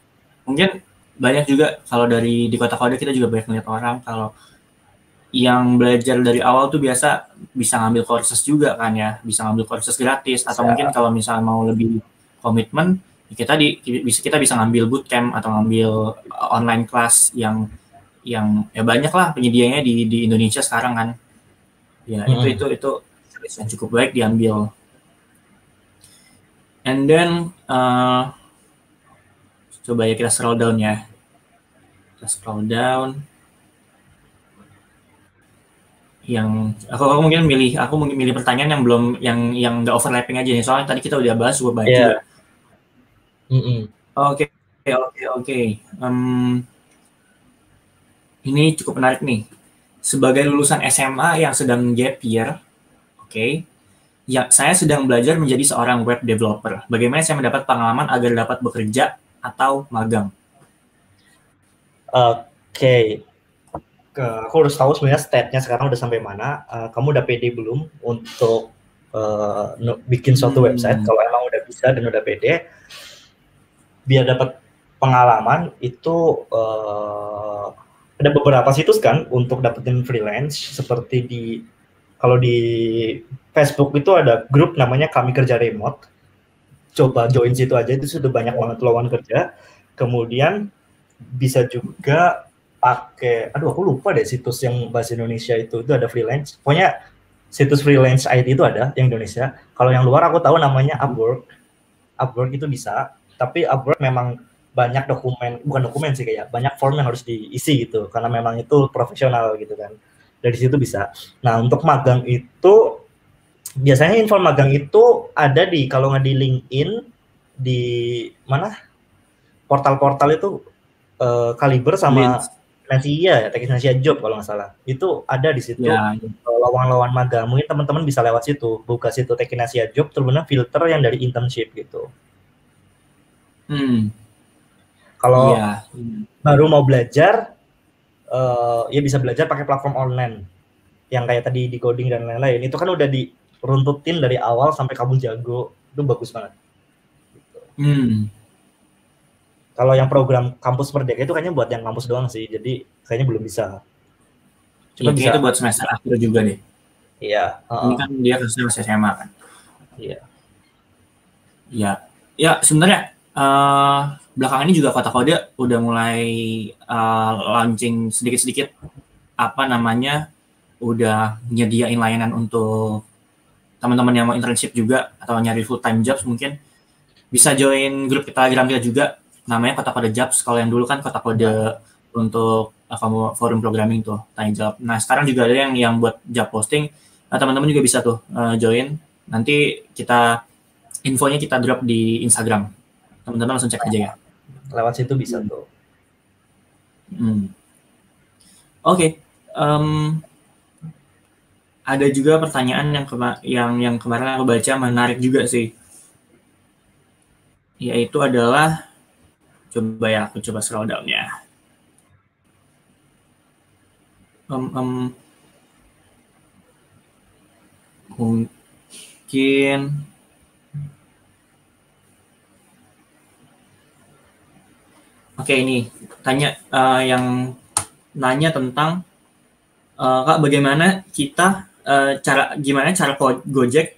mungkin banyak juga kalau dari di kota kode kita juga banyak melihat orang kalau yang belajar dari awal tuh biasa bisa ngambil courses juga kan ya, bisa ngambil courses gratis atau Bisa. mungkin kalau misalnya mau lebih komitmen kita di bisa kita bisa ngambil bootcamp atau ngambil uh, online class yang yang ya banyak lah penyedianya di di Indonesia sekarang kan. Ya, itu Mm-mm. itu itu service yang cukup baik diambil. And then uh, coba ya kita scroll down ya. Kita scroll down. Yang aku, aku mungkin milih aku mungkin milih pertanyaan yang belum yang yang nggak overlapping aja nih. Soalnya tadi kita udah bahas cukup banyak juga. Oke, oke, oke. Ini cukup menarik nih. Sebagai lulusan SMA yang sedang gap year, oke, ya saya sedang belajar menjadi seorang web developer. Bagaimana saya mendapat pengalaman agar dapat bekerja atau magang? Oke. Ke- Aku harus tahu sebenarnya state-nya sekarang udah sampai mana. Eh, kamu udah pede belum untuk no- bikin suatu Hmm. website? Kalau emang udah bisa dan udah pede, biar dapat pengalaman itu eh, ada beberapa situs kan untuk dapetin freelance seperti di kalau di Facebook itu ada grup namanya Kami Kerja Remote. Coba join situ aja itu sudah banyak banget lowongan kerja. Kemudian bisa juga pakai aduh aku lupa deh situs yang bahasa Indonesia itu itu ada freelance pokoknya situs freelance IT itu ada yang Indonesia kalau yang luar aku tahu namanya Upwork Upwork itu bisa tapi Upwork memang banyak dokumen bukan dokumen sih kayak banyak form yang harus diisi gitu karena memang itu profesional gitu kan dari situ bisa nah untuk magang itu biasanya info magang itu ada di kalau nggak di LinkedIn di mana portal-portal itu eh, Kaliber sama Links. Nasia ya, Teknik Nasia Job kalau nggak salah. Itu ada di situ Ya, eh, lawan-lawan magang. Mungkin teman-teman bisa lewat situ, buka situ Teknik Nasia Job, terus filter yang dari internship gitu. Hmm, Kalau iya. baru mau belajar, eh, ya bisa belajar pakai platform online yang kayak tadi di coding dan lain-lain. Itu kan udah diruntutin dari awal sampai kamu jago, itu bagus banget. Hmm, Kalau yang program kampus merdeka itu kayaknya buat yang kampus doang sih, jadi kayaknya belum bisa. Cuma Cuma bisa, itu buat semester akhir juga deh. iya. Ini heeh. kan dia khususnya masih SMA kan. Iya. Ya, ya sebenarnya eh belakangan ini juga kota kode udah mulai eh, launching sedikit-sedikit apa namanya udah nyediain layanan untuk teman-teman yang mau internship juga atau nyari full time jobs mungkin. Bisa join grup Telegram kita juga namanya kota kode jobs. Kalau yang dulu kan kota kode untuk kamu forum programming tuh tanya jawab. Nah sekarang juga ada yang yang buat job posting. Nah teman-teman juga bisa tuh eh, join. Nanti kita infonya kita drop di Instagram teman-teman langsung cek aja ya Lewat situ bisa tuh. Hmm. Oke, em, ada juga pertanyaan yang kema- yang yang kemarin aku baca menarik juga sih, yaitu adalah coba ya aku coba scroll down ya. Em, em, mungkin Oke ini tanya eh, yang nanya tentang eh, kak bagaimana kita eh, cara gimana cara Gojek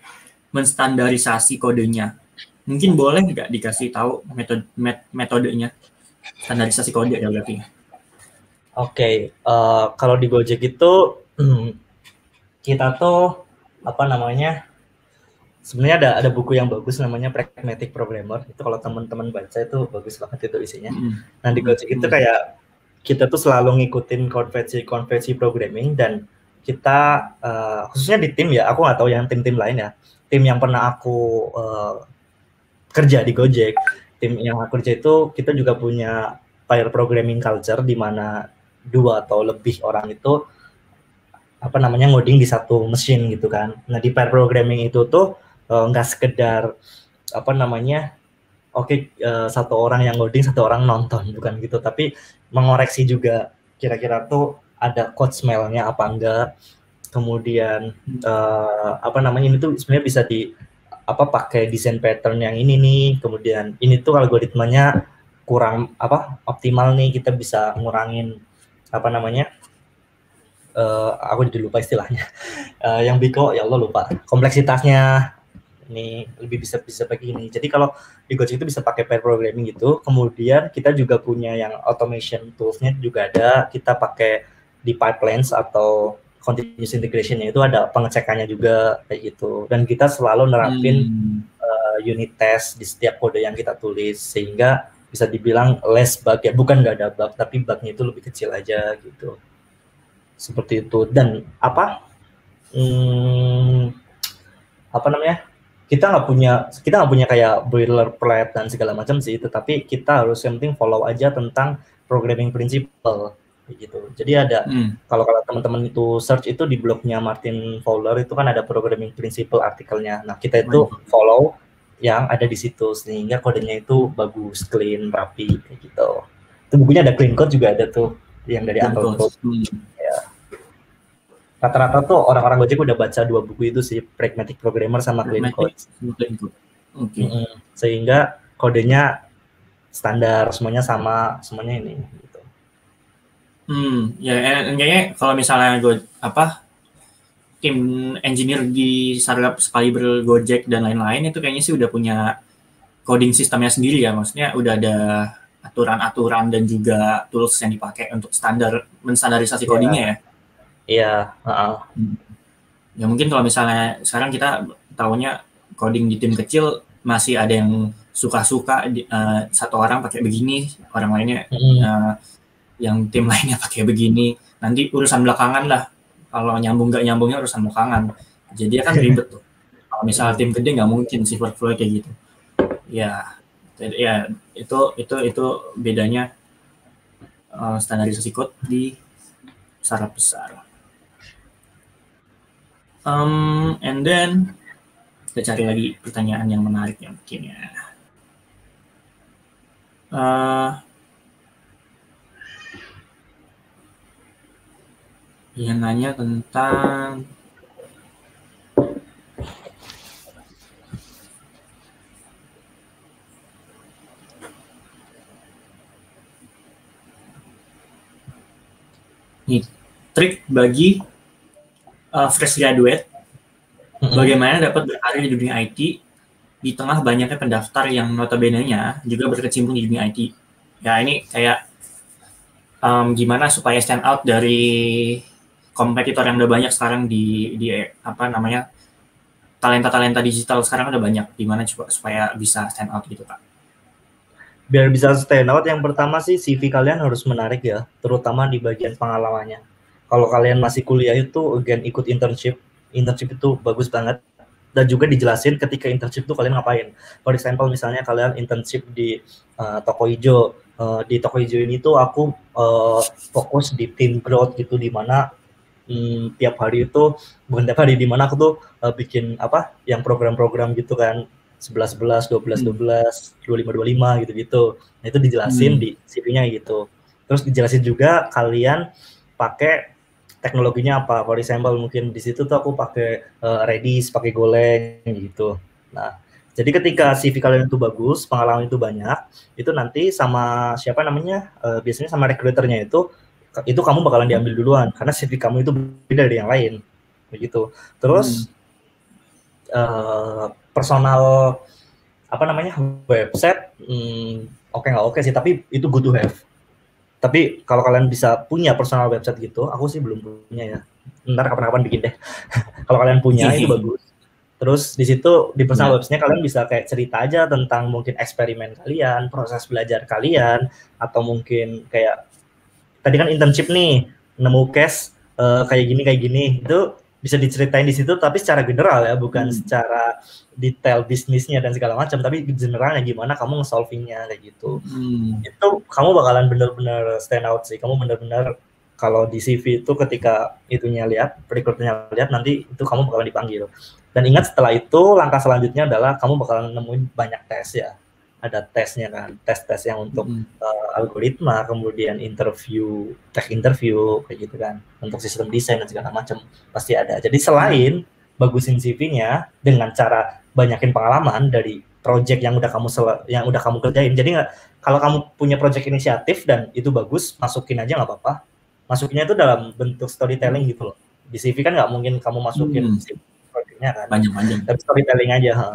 menstandarisasi kodenya? Mungkin boleh nggak dikasih tahu metode met- metodenya standarisasi kode ya berarti? Oke, eh, kalau di Gojek itu kita tuh apa namanya? Sebenarnya ada ada buku yang bagus namanya Pragmatic Programmer. Itu kalau teman-teman baca itu bagus banget itu isinya. Mm. Nah di Gojek itu kayak kita tuh selalu ngikutin konvensi-konvensi programming dan kita eh, khususnya di tim ya, aku nggak tahu yang tim-tim lain ya. Tim yang pernah aku eh, kerja di Gojek, tim yang aku kerja itu kita juga punya pair programming culture di mana dua atau lebih orang itu apa namanya ngoding di satu mesin gitu kan. Nah di pair programming itu tuh eh, nggak sekedar apa namanya oke eh, satu orang yang ngoding satu orang nonton bukan gitu. Tapi mengoreksi juga kira-kira tuh ada code smell-nya apa enggak. Kemudian eh, apa namanya ini tuh sebenarnya bisa di apa pakai desain pattern yang ini nih. Kemudian ini tuh algoritmanya kurang apa optimal nih kita bisa ngurangin apa namanya eh, aku jadi lupa istilahnya. Eh, yang biko ya Allah lupa. Kompleksitasnya ini lebih bisa bisa begini jadi kalau di Gojek itu bisa pakai pair programming gitu. Kemudian kita juga punya yang automation toolsnya juga ada. Kita pakai di pipelines atau continuous integration itu ada pengecekannya juga kayak gitu. Dan kita selalu nerapin uh, unit test di setiap kode yang kita tulis sehingga bisa dibilang less bug ya. Bukan nggak ada bug tapi bugnya itu lebih kecil aja gitu. Seperti itu. Dan apa? Hmm, apa namanya kita nggak punya kita nggak punya kayak boilerplate dan segala macam sih tetapi kita harus yang penting follow aja tentang programming principle gitu jadi ada Hmm. kalau kalau teman-teman itu search itu di blognya Martin Fowler itu kan ada programming principle artikelnya nah kita itu follow yang ada di situ sehingga kodenya itu bagus clean rapi gitu itu bukunya ada clean code juga ada tuh yang dari. Code Hmm. Rata-rata tuh orang-orang Gojek udah baca dua buku itu sih Pragmatic Programmer sama Clean Code Pragmatic, Clean code. Oke. Mm-mm. sehingga kodenya standar semuanya sama semuanya ini gitu. Hmm, ya eh, kayaknya kalau misalnya gue apa tim engineer di startup Excalibur, Gojek dan lain-lain itu kayaknya sih udah punya coding sistemnya sendiri ya, maksudnya udah ada aturan-aturan dan juga tools yang dipakai untuk standar menstandarisasi Iya. codingnya ya. Iya, heeh. Ya mungkin kalau misalnya sekarang kita tahunya coding di tim kecil masih ada yang suka-suka eh, satu orang pakai begini, orang lainnya Mm. eh, yang tim lainnya pakai begini. Nanti urusan belakangan lah. Kalau nyambung nggak nyambungnya urusan belakangan. Jadi ya kan ribet tuh. Kalau misalnya tim gede nggak mungkin sih workflow kayak gitu. Ya, ya itu itu itu bedanya eh, standarisasi code di startup besar. Um, and then kita cari lagi pertanyaan yang menarik yang mungkin ya. Eh, yang nanya tentang nih trik bagi uh, fresh graduate bagaimana dapat berkarir di dunia IT di tengah banyaknya pendaftar yang notabene-nya juga berkecimpung di dunia IT. Ya ini kayak um, gimana supaya stand out dari kompetitor yang udah banyak sekarang di di apa namanya talenta-talenta digital sekarang udah banyak. Gimana coba supaya bisa stand out gitu kak biar bisa stand out yang pertama sih CV kalian harus menarik ya terutama di bagian pengalamannya kalau kalian masih kuliah itu again ikut internship internship itu bagus banget dan juga dijelasin ketika internship itu kalian ngapain for example misalnya kalian internship di uh, toko hijau Uh, di toko hijau ini tuh aku uh, fokus di team growth gitu di mana hmm, tiap hari itu bukan tiap hari di mana aku tuh uh, bikin apa yang program-program gitu kan 11 11 12 12 25 25 gitu-gitu. Nah, itu dijelasin Hmm. di CV-nya gitu. Terus dijelasin juga kalian pakai teknologinya apa. For example mungkin di situ tuh aku pakai uh, Redis, pakai Golang gitu. Nah, jadi ketika CV kalian itu bagus, pengalaman itu banyak, itu nanti sama siapa namanya? uh, biasanya sama recruiternya itu itu kamu bakalan diambil duluan karena CV kamu itu beda dari yang lain. Begitu. Terus eh, personal apa namanya website hmm, oke nggak oke sih tapi itu good to have tapi kalau kalian bisa punya personal website gitu aku sih belum punya ya. Ntar kapan-kapan bikin deh. Kalau kalian punya itu bagus. Terus di situ di personal website-nya kalian bisa kayak cerita aja tentang mungkin eksperimen kalian proses belajar kalian atau mungkin kayak tadi kan internship nih nemu case eh, kayak gini kayak gini. Itu bisa diceritain di situ tapi secara general ya bukan secara detail bisnisnya dan segala macam tapi generalnya gimana kamu nge-solvingnya kayak gitu. Hmm. itu kamu bakalan bener-bener stand out sih. Kamu bener-bener kalau di CV itu ketika itunya lihat recruiternya lihat nanti itu kamu bakalan dipanggil. Dan ingat setelah itu langkah selanjutnya adalah kamu bakalan nemuin banyak tes ya ada tesnya kan, tes-tes yang untuk Mm. uh, algoritma, kemudian interview, tech interview kayak gitu kan, untuk sistem desain dan segala macam pasti ada. Jadi selain bagusin CV-nya dengan cara banyakin pengalaman dari project yang udah kamu sel- yang udah kamu kerjain. Jadi nggak kalau kamu punya project inisiatif dan itu bagus, masukin aja nggak apa-apa. Masukinnya itu dalam bentuk storytelling gitu loh. Di CV kan nggak mungkin kamu masukin Hmm. Projectnya kan Panjang-panjang. tapi storytelling aja. ha.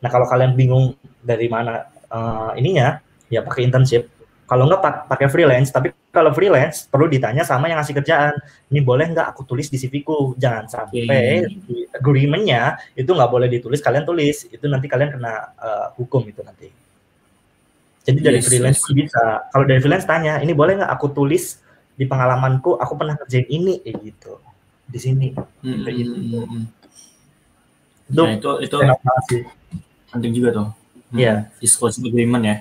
Nah kalau kalian bingung dari mana eh, ininya, ya pakai internship. Kalau nggak pak- pakai freelance, tapi kalau freelance perlu ditanya sama yang ngasih kerjaan. Ini boleh nggak aku tulis di CV-ku? Jangan sampai agreement-nya itu nggak boleh ditulis, kalian tulis. Itu nanti kalian kena eh, hukum itu nanti. Jadi dari Yes, freelance yes. bisa. Kalau dari freelance tanya, ini boleh nggak aku tulis di pengalamanku? Aku pernah kerjain ini, kayak gitu. Di sini. Mm, Kayak gitu. Itu Nah, itu itu penting juga tuh. Hmm, Iya. Disclosure agreement ya.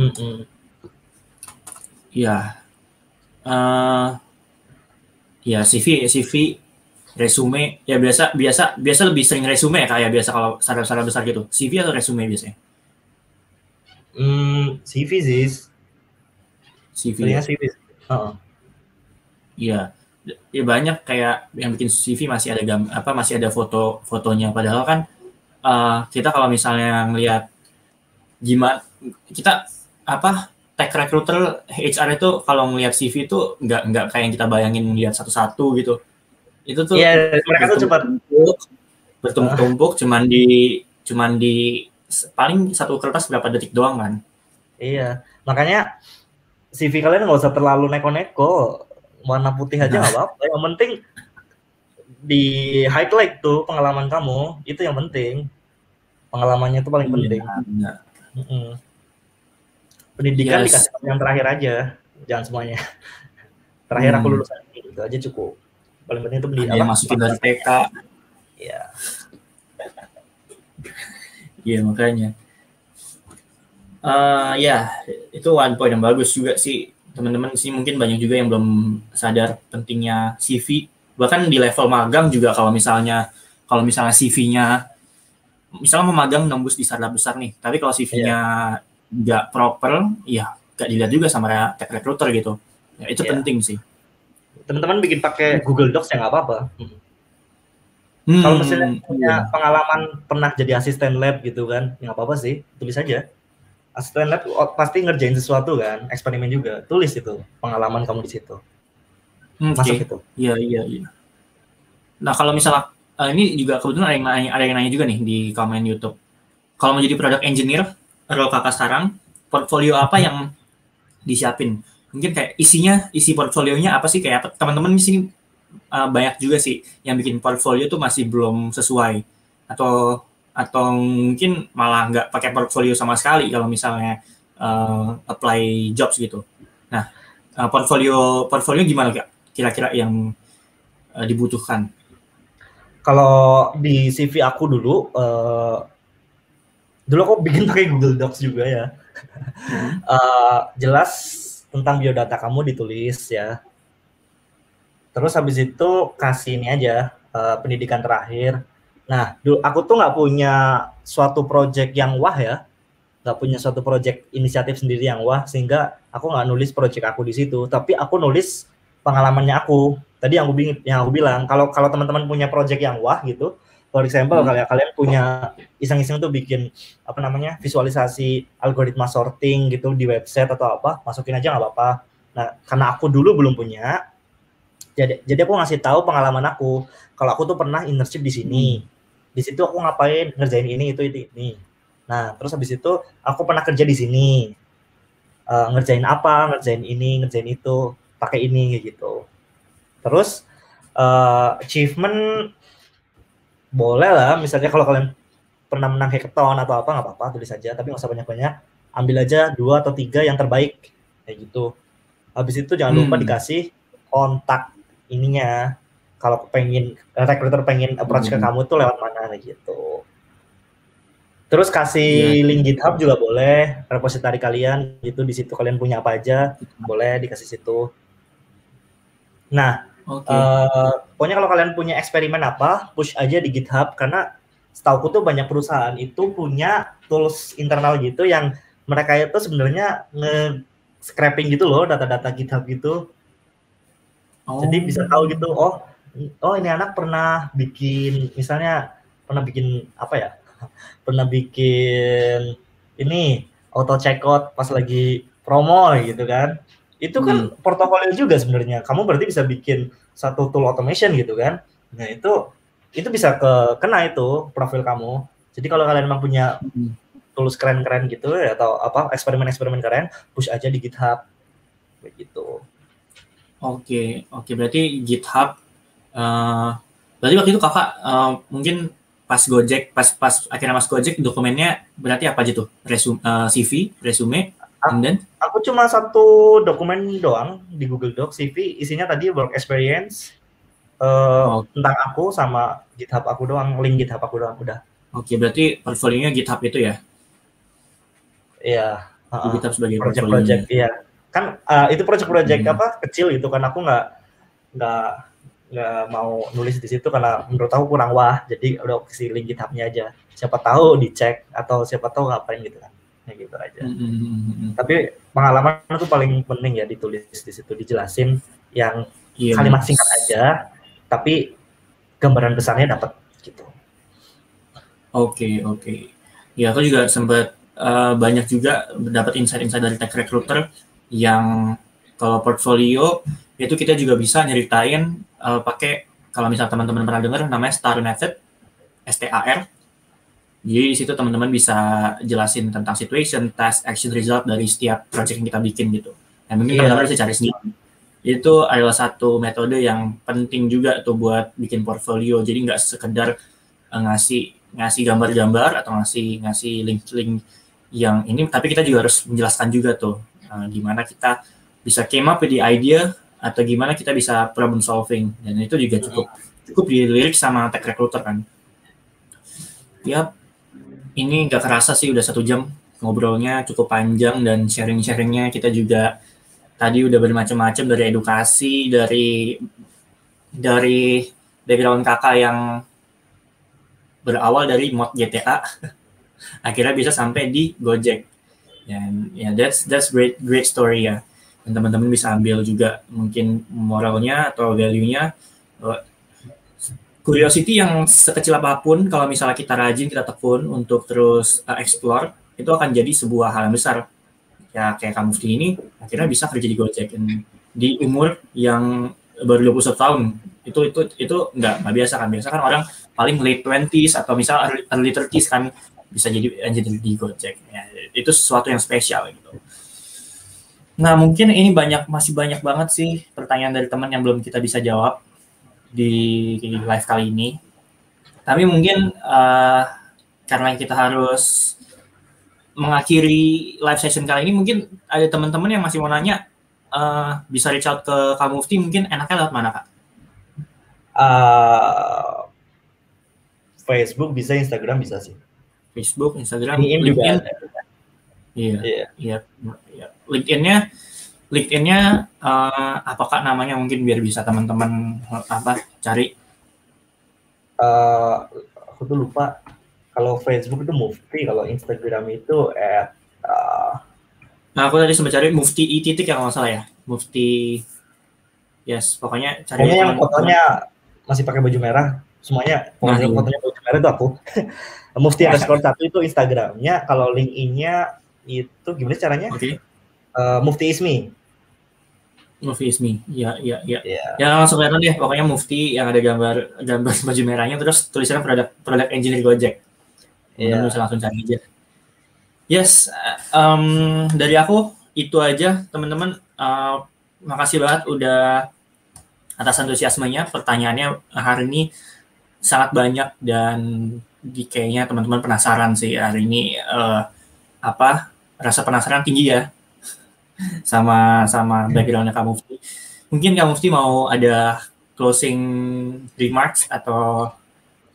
Mm-mm. Iya. Eh ya CV CV resume ya biasa biasa biasa lebih sering resume ya kayak biasa kalau startup-startup besar gitu. CV atau resume biasanya? Hmm, CV sih. CV. Ya? CV. Heeh. Iya. Ya banyak kayak yang bikin CV masih ada gam apa masih ada foto fotonya padahal kan eh, kita kalau misalnya ngelihat gimana kita apa tech recruiter HR itu kalau ngelihat CV itu nggak nggak kayak yang kita bayangin lihat satu-satu gitu. Itu tuh Iya, mereka tuh cepat. bertumpuk bertumpuk-tumpuk cuman di cuman di paling satu kertas berapa detik doang kan. Iya, makanya CV kalian nggak usah terlalu neko-neko. Warna putih aja nggak apa-apa. Yang penting di highlight tuh pengalaman kamu itu yang penting. Pengalamannya itu paling penting. Iya. Mm-mm. Pendidikan Yes. dikasih yang terakhir aja, jangan semuanya. Terakhir aku Hmm. lulusan ini gitu aja cukup. Paling penting itu pendidikan. yang masukin dari TK. Iya. Iya makanya. Eh ya itu one point yang bagus juga sih teman-teman sih mungkin banyak juga yang belum sadar pentingnya CV bahkan di level magang juga kalau misalnya kalau misalnya CV-nya misalnya mau magang nembus di startup besar nih tapi kalau CV-nya nggak proper ya nggak dilihat juga sama tech recruiter gitu ya itu Iya. penting sih Teman-teman bikin pakai Google Docs ya nggak apa-apa. Hmm, Kalau misalnya punya iya. pengalaman pernah jadi asisten lab gitu kan, ya nggak apa-apa sih, tulis aja. Asisten lab pasti ngerjain sesuatu kan, eksperimen juga, tulis itu pengalaman kamu di situ. Hmm, Masuk itu. Iya iya iya. Nah kalau misalnya eh, ini juga kebetulan ada yang nanya, ada yang nanya juga nih di komen YouTube. Kalau mau jadi product engineer, role kakak sekarang, portfolio apa yang disiapin? Mungkin kayak isinya, isi portfolionya apa sih? Kayak teman-teman di sini eh, banyak juga sih yang bikin portfolio tuh masih belum sesuai atau atau mungkin malah nggak pakai portfolio sama sekali kalau misalnya eh, apply jobs gitu. Nah, eh, portfolio portfolio gimana kak? Kira-kira yang eh, dibutuhkan? Kalau di CV aku dulu, eh, dulu aku bikin pakai Google Docs juga ya. Eh, jelas tentang biodata kamu ditulis ya. Terus habis itu kasih ini aja eh, pendidikan terakhir. Nah, dulu aku tuh nggak punya suatu project yang wah ya, nggak punya suatu project inisiatif sendiri yang wah sehingga aku nggak nulis project aku di situ. Tapi aku nulis pengalamannya aku. Tadi yang aku, bing- yang aku bilang kalau kalau teman-teman punya project yang wah gitu, for example Hmm. kalian kalian punya iseng-iseng tuh bikin apa namanya visualisasi algoritma sorting gitu di website atau apa, masukin aja nggak apa-apa. Nah, karena aku dulu belum punya, jadi jadi aku ngasih tahu pengalaman aku. Kalau aku tuh pernah internship di sini, di situ aku ngapain ngerjain ini itu itu ini. Nah, terus habis itu aku pernah kerja di sini, Eh, ngerjain apa, ngerjain ini, ngerjain itu, pakai ini gitu. Terus eh, achievement boleh lah, misalnya kalau kalian pernah menang hackathon atau apa nggak apa-apa tulis aja, tapi nggak usah banyak-banyak. Ambil aja dua atau tiga yang terbaik kayak gitu. Habis itu jangan lupa Hmm. dikasih kontak ininya. Kalau pengen recruiter pengen approach ke Hmm. kamu tuh lewat mana kayak gitu. Terus kasih Iya. link GitHub juga boleh, repository kalian gitu di situ kalian punya apa aja, boleh dikasih situ. Nah, Oke. eh, pokoknya kalau kalian punya eksperimen apa, push aja di GitHub karena setauku tuh banyak perusahaan itu punya tools internal gitu yang mereka itu sebenarnya nge scraping gitu loh data-data GitHub gitu. Jadi bisa tahu gitu, oh oh ini anak pernah bikin misalnya pernah bikin apa ya? Pernah bikin ini auto checkout pas lagi promo gitu kan. Itu kan portofolio juga sebenarnya. Kamu berarti bisa bikin satu tool automation gitu kan. Nah, itu itu bisa ke kena itu profil kamu. Jadi kalau kalian memang punya tools keren-keren gitu atau apa eksperimen-eksperimen keren, push aja di GitHub. Begitu. Oke, oke berarti GitHub eh berarti waktu itu Kakak eh, mungkin pas Gojek, pas pas akhirnya Mas Gojek dokumennya berarti apa aja tuh? Resume eh, CV, resume, and then Aku cuma satu dokumen doang di Google Docs CV, isinya tadi work experience eh, tentang aku sama GitHub aku doang, link GitHub aku doang udah. Oke, berarti portfolionya GitHub itu ya? Iya. GitHub sebagai project-project portfolionya. iya. Kan eh, itu project-project Hmm. apa kecil gitu kan aku nggak nggak nggak mau nulis di situ karena menurut aku kurang wah jadi udah kasih link GitHub-nya aja siapa tahu dicek atau siapa tahu ngapain gitu kan ya gitu aja Hmm, hmm, hmm, hmm, hmm. tapi pengalaman itu paling penting ya ditulis di situ dijelasin yang Iya. kalimat singkat aja tapi gambaran besarnya dapat gitu Oke, oke. Ya, aku juga sempat eh, banyak juga dapat insight-insight dari tech recruiter yang kalau portfolio itu kita juga bisa nyeritain eh, pakai kalau misal teman-teman pernah dengar namanya STAR method, STAR. Jadi di situ teman-teman bisa jelasin tentang situation, task, action, result dari setiap project yang kita bikin gitu. Dan mungkin Iya. teman-teman bisa cari sendiri. Itu adalah satu metode yang penting juga tuh buat bikin portfolio. Jadi nggak sekedar eh, ngasih ngasih gambar-gambar atau ngasih ngasih link-link yang ini tapi kita juga harus menjelaskan juga tuh eh, gimana kita bisa came up with the idea atau gimana kita bisa problem solving dan itu juga cukup cukup dilirik sama tech recruiter kan ya ini nggak kerasa sih udah satu jam ngobrolnya cukup panjang dan sharing-sharingnya. Kita juga tadi udah bermacam-macam dari edukasi dari dari background kakak yang berawal dari mod GTA akhirnya bisa sampai di Gojek. Dan ya that's that's great great story ya. Dan teman-teman bisa ambil juga mungkin moralnya atau value-nya. Eh, curiosity yang sekecil apa pun kalau misalnya kita rajin kita tekun untuk terus eh, explore itu akan jadi sebuah hal yang besar. Ya kayak kamu Mufti ini akhirnya bisa kerja di Gojek di umur yang baru 21 tahun. Itu itu itu nggak nggak biasa kan. Biasa kan orang paling late 20s atau misal early, 30s kan bisa jadi engineer di Gojek. Ya, itu sesuatu yang spesial gitu. Nah mungkin ini banyak masih banyak banget sih pertanyaan dari teman yang belum kita bisa jawab di live kali ini tapi mungkin eh, karena kita harus mengakhiri live session kali ini mungkin ada teman-teman yang masih mau nanya eh, bisa reach out ke Kak Mufti mungkin enaknya lewat mana Kak? Eh, Facebook bisa Instagram bisa sih Facebook, Instagram, LinkedIn juga LinkedIn. Iya, Iya. iya, iya. LinkedIn-nya, LinkedIn-nya eh, apakah namanya mungkin biar bisa teman-teman apa cari? Eh, aku tuh lupa kalau Facebook itu Mufti kalau Instagram itu at eh, Nah, aku tadi sempat cari Mufti i titik yang nggak salah ya, Mufti. Yes, pokoknya cari pokoknya yang fotonya masih pakai baju merah semuanya Nah, iya. fotonya baju merah itu aku Mufti underscore satu itu Instagramnya kalau LinkedIn-nya itu gimana caranya Oke. Eh, Mufti Ismi Mufti Ismi, iya, iya, iya. Iya. Ya langsung kelihatan deh, pokoknya Mufti yang ada gambar gambar baju merahnya, terus tulisannya produk produk engineer Gojek. Iya. Teman-teman bisa langsung cari aja. Yes, em, dari aku itu aja teman-teman. Eh, makasih banget udah atas antusiasmenya. Pertanyaannya hari ini sangat banyak dan di kayaknya teman-teman penasaran sih hari ini eh, apa rasa penasaran tinggi ya sama sama backgroundnya Kak Mufti. Mungkin Kak Mufti mau ada closing remarks atau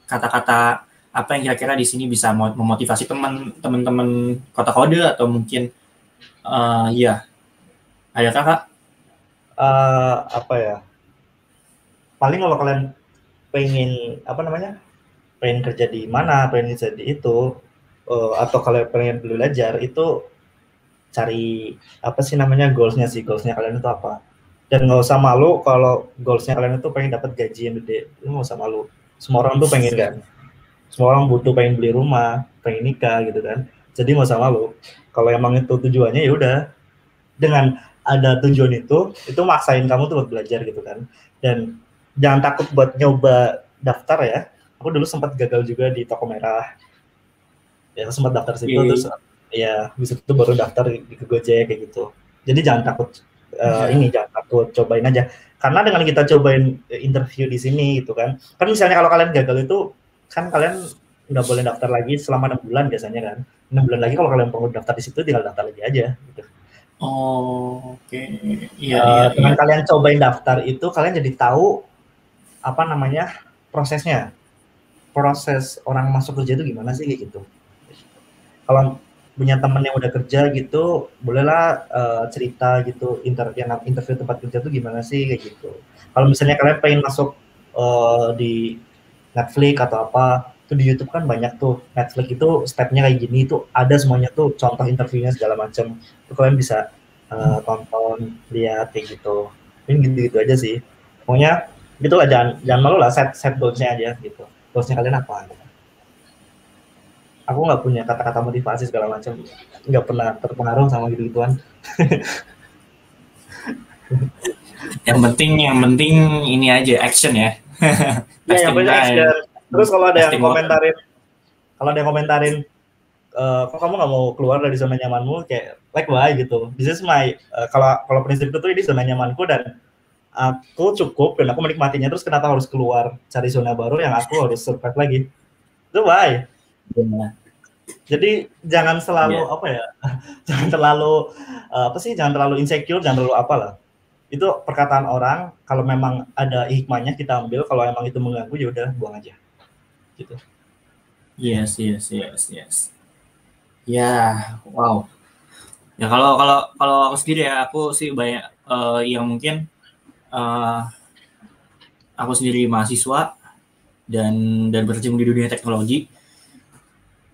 kata-kata apa yang kira-kira di sini bisa mo- memotivasi teman teman-teman kota kode atau mungkin eh ya ada kakak Eh, apa ya? Paling kalau kalian pengen apa namanya? Pengen kerja di mana pengen kerja di itu eh, atau kalau pengen belajar itu cari apa sih namanya goalsnya sih goalsnya kalian itu apa. Dan nggak usah malu kalau goalsnya kalian itu pengen dapat gaji yang gede. Itu nggak usah malu. Semua orang tuh pengen kan? Semua orang butuh pengen beli rumah pengen nikah gitu kan? Jadi nggak usah malu. Kalau emang itu tujuannya ya udah. Dengan ada tujuan itu itu maksain kamu tuh buat belajar gitu kan? Dan jangan takut buat nyoba daftar ya. Aku dulu sempat gagal juga di toko merah. Ya sempat daftar situ Iya. terus ya bisa itu baru daftar di di Gojek kayak gitu jadi jangan takut uh, Iya. ini jangan takut cobain aja karena dengan kita cobain eh, interview di sini gitu kan kan misalnya kalau kalian gagal itu kan kalian nggak boleh daftar lagi selama enam bulan biasanya kan enam bulan lagi kalau kalian perlu daftar di situ tinggal daftar lagi aja gitu. Oh, oke. Iya, Eh, iya, dengan iya. kalian cobain daftar itu kalian jadi tahu apa namanya prosesnya proses orang masuk kerja itu gimana sih kayak gitu kalau punya teman yang udah kerja gitu bolehlah eh, cerita gitu inter yang interview tempat kerja tuh gimana sih kayak gitu. Kalau misalnya kalian pengen masuk eh, di Netflix atau apa itu di YouTube kan banyak tuh. Netflix itu stepnya kayak gini itu ada semuanya tuh contoh interviewnya segala macam itu kalian bisa eh, tonton lihat kayak gitu. Ini gitu-gitu aja sih. Pokoknya gitulah jangan jangan malu lah set set goalsnya aja gitu. Goalsnya kalian apa gitu. Aku nggak punya kata-kata motivasi segala macam. Nggak pernah terpengaruh sama gitu gituan. Yang penting yang penting ini aja action ya. ya yang penting action. terus kalau ada yang komentarin kalau ada yang komentarin eh, kok kamu nggak mau keluar dari zona nyamanmu? Kayak like why? gitu. This is my eh, kalau kalau prinsipku tuh ini zona nyamanku dan aku cukup dan aku menikmatinya. Terus kenapa harus keluar cari zona baru yang aku harus survive lagi? Itu why. Jadi jangan selalu Iya. apa ya jangan terlalu eh, apa sih jangan terlalu insecure jangan terlalu apa lah itu perkataan orang kalau memang ada hikmahnya kita ambil kalau emang itu mengganggu ya udah buang aja gitu Yes, yes, yes, yes. Ya, wow. Ya kalau kalau kalau aku sendiri ya, aku sih banyak eh, yang mungkin eh, aku sendiri mahasiswa dan dan berkecimpung di dunia teknologi.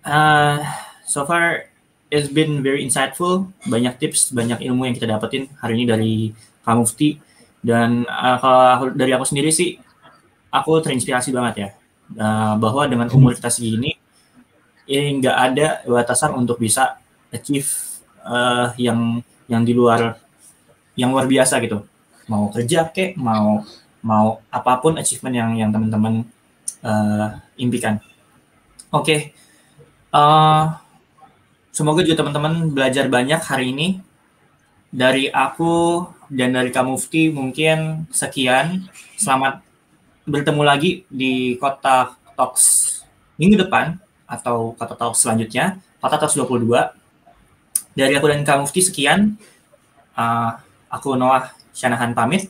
Eh, so far it's been very insightful, banyak tips, banyak ilmu yang kita dapetin hari ini dari Kak Mufti. Dan eh, kalau dari aku sendiri sih aku terinspirasi banget ya. Eh, bahwa dengan umur kita segini ini nggak ada batasan untuk bisa achieve eh, yang yang di luar yang luar biasa gitu. Mau kerja kek mau mau apa pun achievement yang yang teman-teman eh, impikan. Oke Eh, semoga juga teman-teman belajar banyak hari ini dari aku dan dari Kak Mufti mungkin sekian selamat bertemu lagi di Kota Talks minggu depan atau Kota Talks selanjutnya, Kota Talks 22. Dari aku dan Kak Mufti sekian. Uh, aku Noah Syanahan pamit.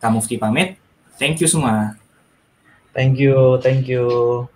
Kak Mufti pamit. Thank you semua. thank you thank you